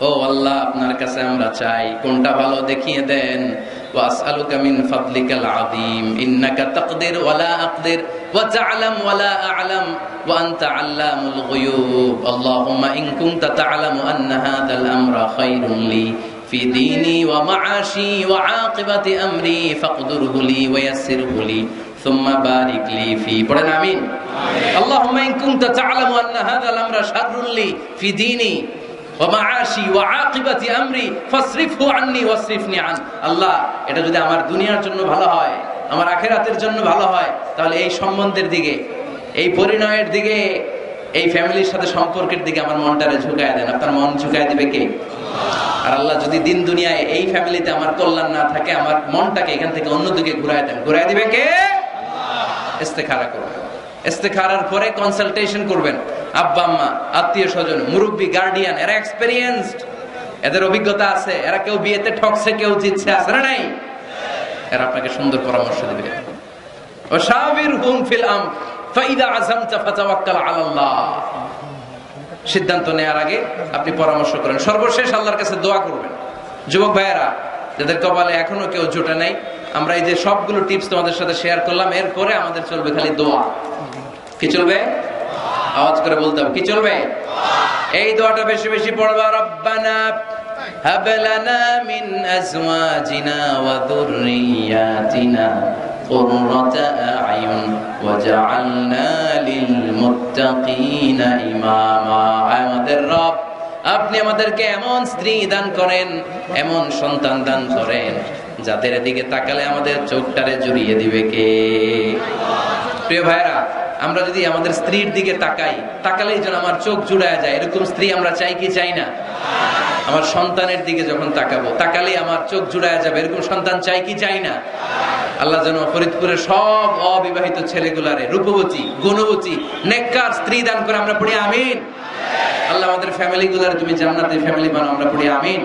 Speaker 1: ও আল্লাহ, আপনার কাছে আমরা চাই, কোনটা ভালো দেখিয়ে দেন। واسالك من فضلك العظيم انك تقدر ولا اقدر وتعلم ولا اعلم وانت علام الغيوب اللهم ان كنت تعلم ان هذا الامر خير لي في ديني ومعاشي وعاقبة أمري فاقدره لي ويسره لي ثم بارك لي في পড়েন আমিন اللهم إن كنت تعلم أن هذا الأمر شر لي في ديني এটা যদি আমার দুনিয়ার জন্য ভালো হয়, আমার আখেরাতের জন্য ভালো হয়, তাহলে এই সম্বন্ধের দিকে, এই পরিণয়ের দিকে, এই ফ্যামিলির সাথে সম্পর্কের দিকে আমার মনটারে ঝুঁকায় দেন। আপনার মন ঝুঁকায় দিবে কে? আর আল্লাহ যদি দিন দুনিয়ায় এই ফ্যামিলিতে আমার কল্যাণ না থাকে, আমার মনটাকে এখান থেকে অন্যদিকে ঘুরায় দেন। ঘুরায় দিবে কে? ইস্তেখারা করবে ইস্তেখারার পরে কনসালটেশন করবেন। আব্বা, আম্মা, আত্মীয় স্বজন, মুরব্বী গার্ডিয়ান এরা এক্সপেরিয়েন্সড এদের অভিজ্ঞতা আছে। এরা কেউ বিয়েতে ঠকছে, কেউ জিতছে, আছে না নাই? এরা আপনাকে সুন্দর পরামর্শ দিবে। ও শাবির হুম ফিল আম ফাইদা আলাল্লাহ। সিদ্ধান্ত নেওয়ার আগে আপনি পরামর্শ করেন। সর্বশেষ আল্লাহর কাছে দোয়া করবেন। যুবক ভাইয়েরা, যাদের কপালে এখনও কেউ জোটে নাই, আমরা এই যে সবগুলো টিপস তোমাদের সাথে শেয়ার করলাম, এরপরে আমাদের চলবে খালি দোয়া। কি চলবে আওয়াজ করে বলতে হবে কি চলবে এই দোয়াটা বেশি বেশি পড়বা রব্বানা هب لنا من أزواجنا وذرياتنا قرة أعين وجعلنا للمتقين إماما আমাদের রব আপনি আমাদেরকে এমন স্ত্রী দান করেন এমন সন্তান দান করেন যাদের দিকে তাকালে আমাদের চোখটারে জুড়িয়ে দিবে কে প্রিয় ভাইরা আমরা যদি আমাদের স্ত্রীর দিকে তাকাই, তাকালেই যেন আমার চোখ জুড়ায় যায়, এরকম স্ত্রী আমরা চাই কি চাই না? আমার সন্তানের দিকে যখন তাকাবো, তাকালেই আমার চোখ জুড়ায় যাবে, এরকম সন্তান চাই কি চাই না? আল্লাহ যেন ফরিদপুরের সব অবিবাহিত ছেলেগুলারে, রূপবতী, গুণবতী, নেককার স্ত্রী দান করে আমরা পড়ি, আমিন। আল্লাহ আমাদের ফ্যামিলি গুলার তুমি জান্নাতের ফ্যামিলি বানাও, আমরা পড়ি, আমিন।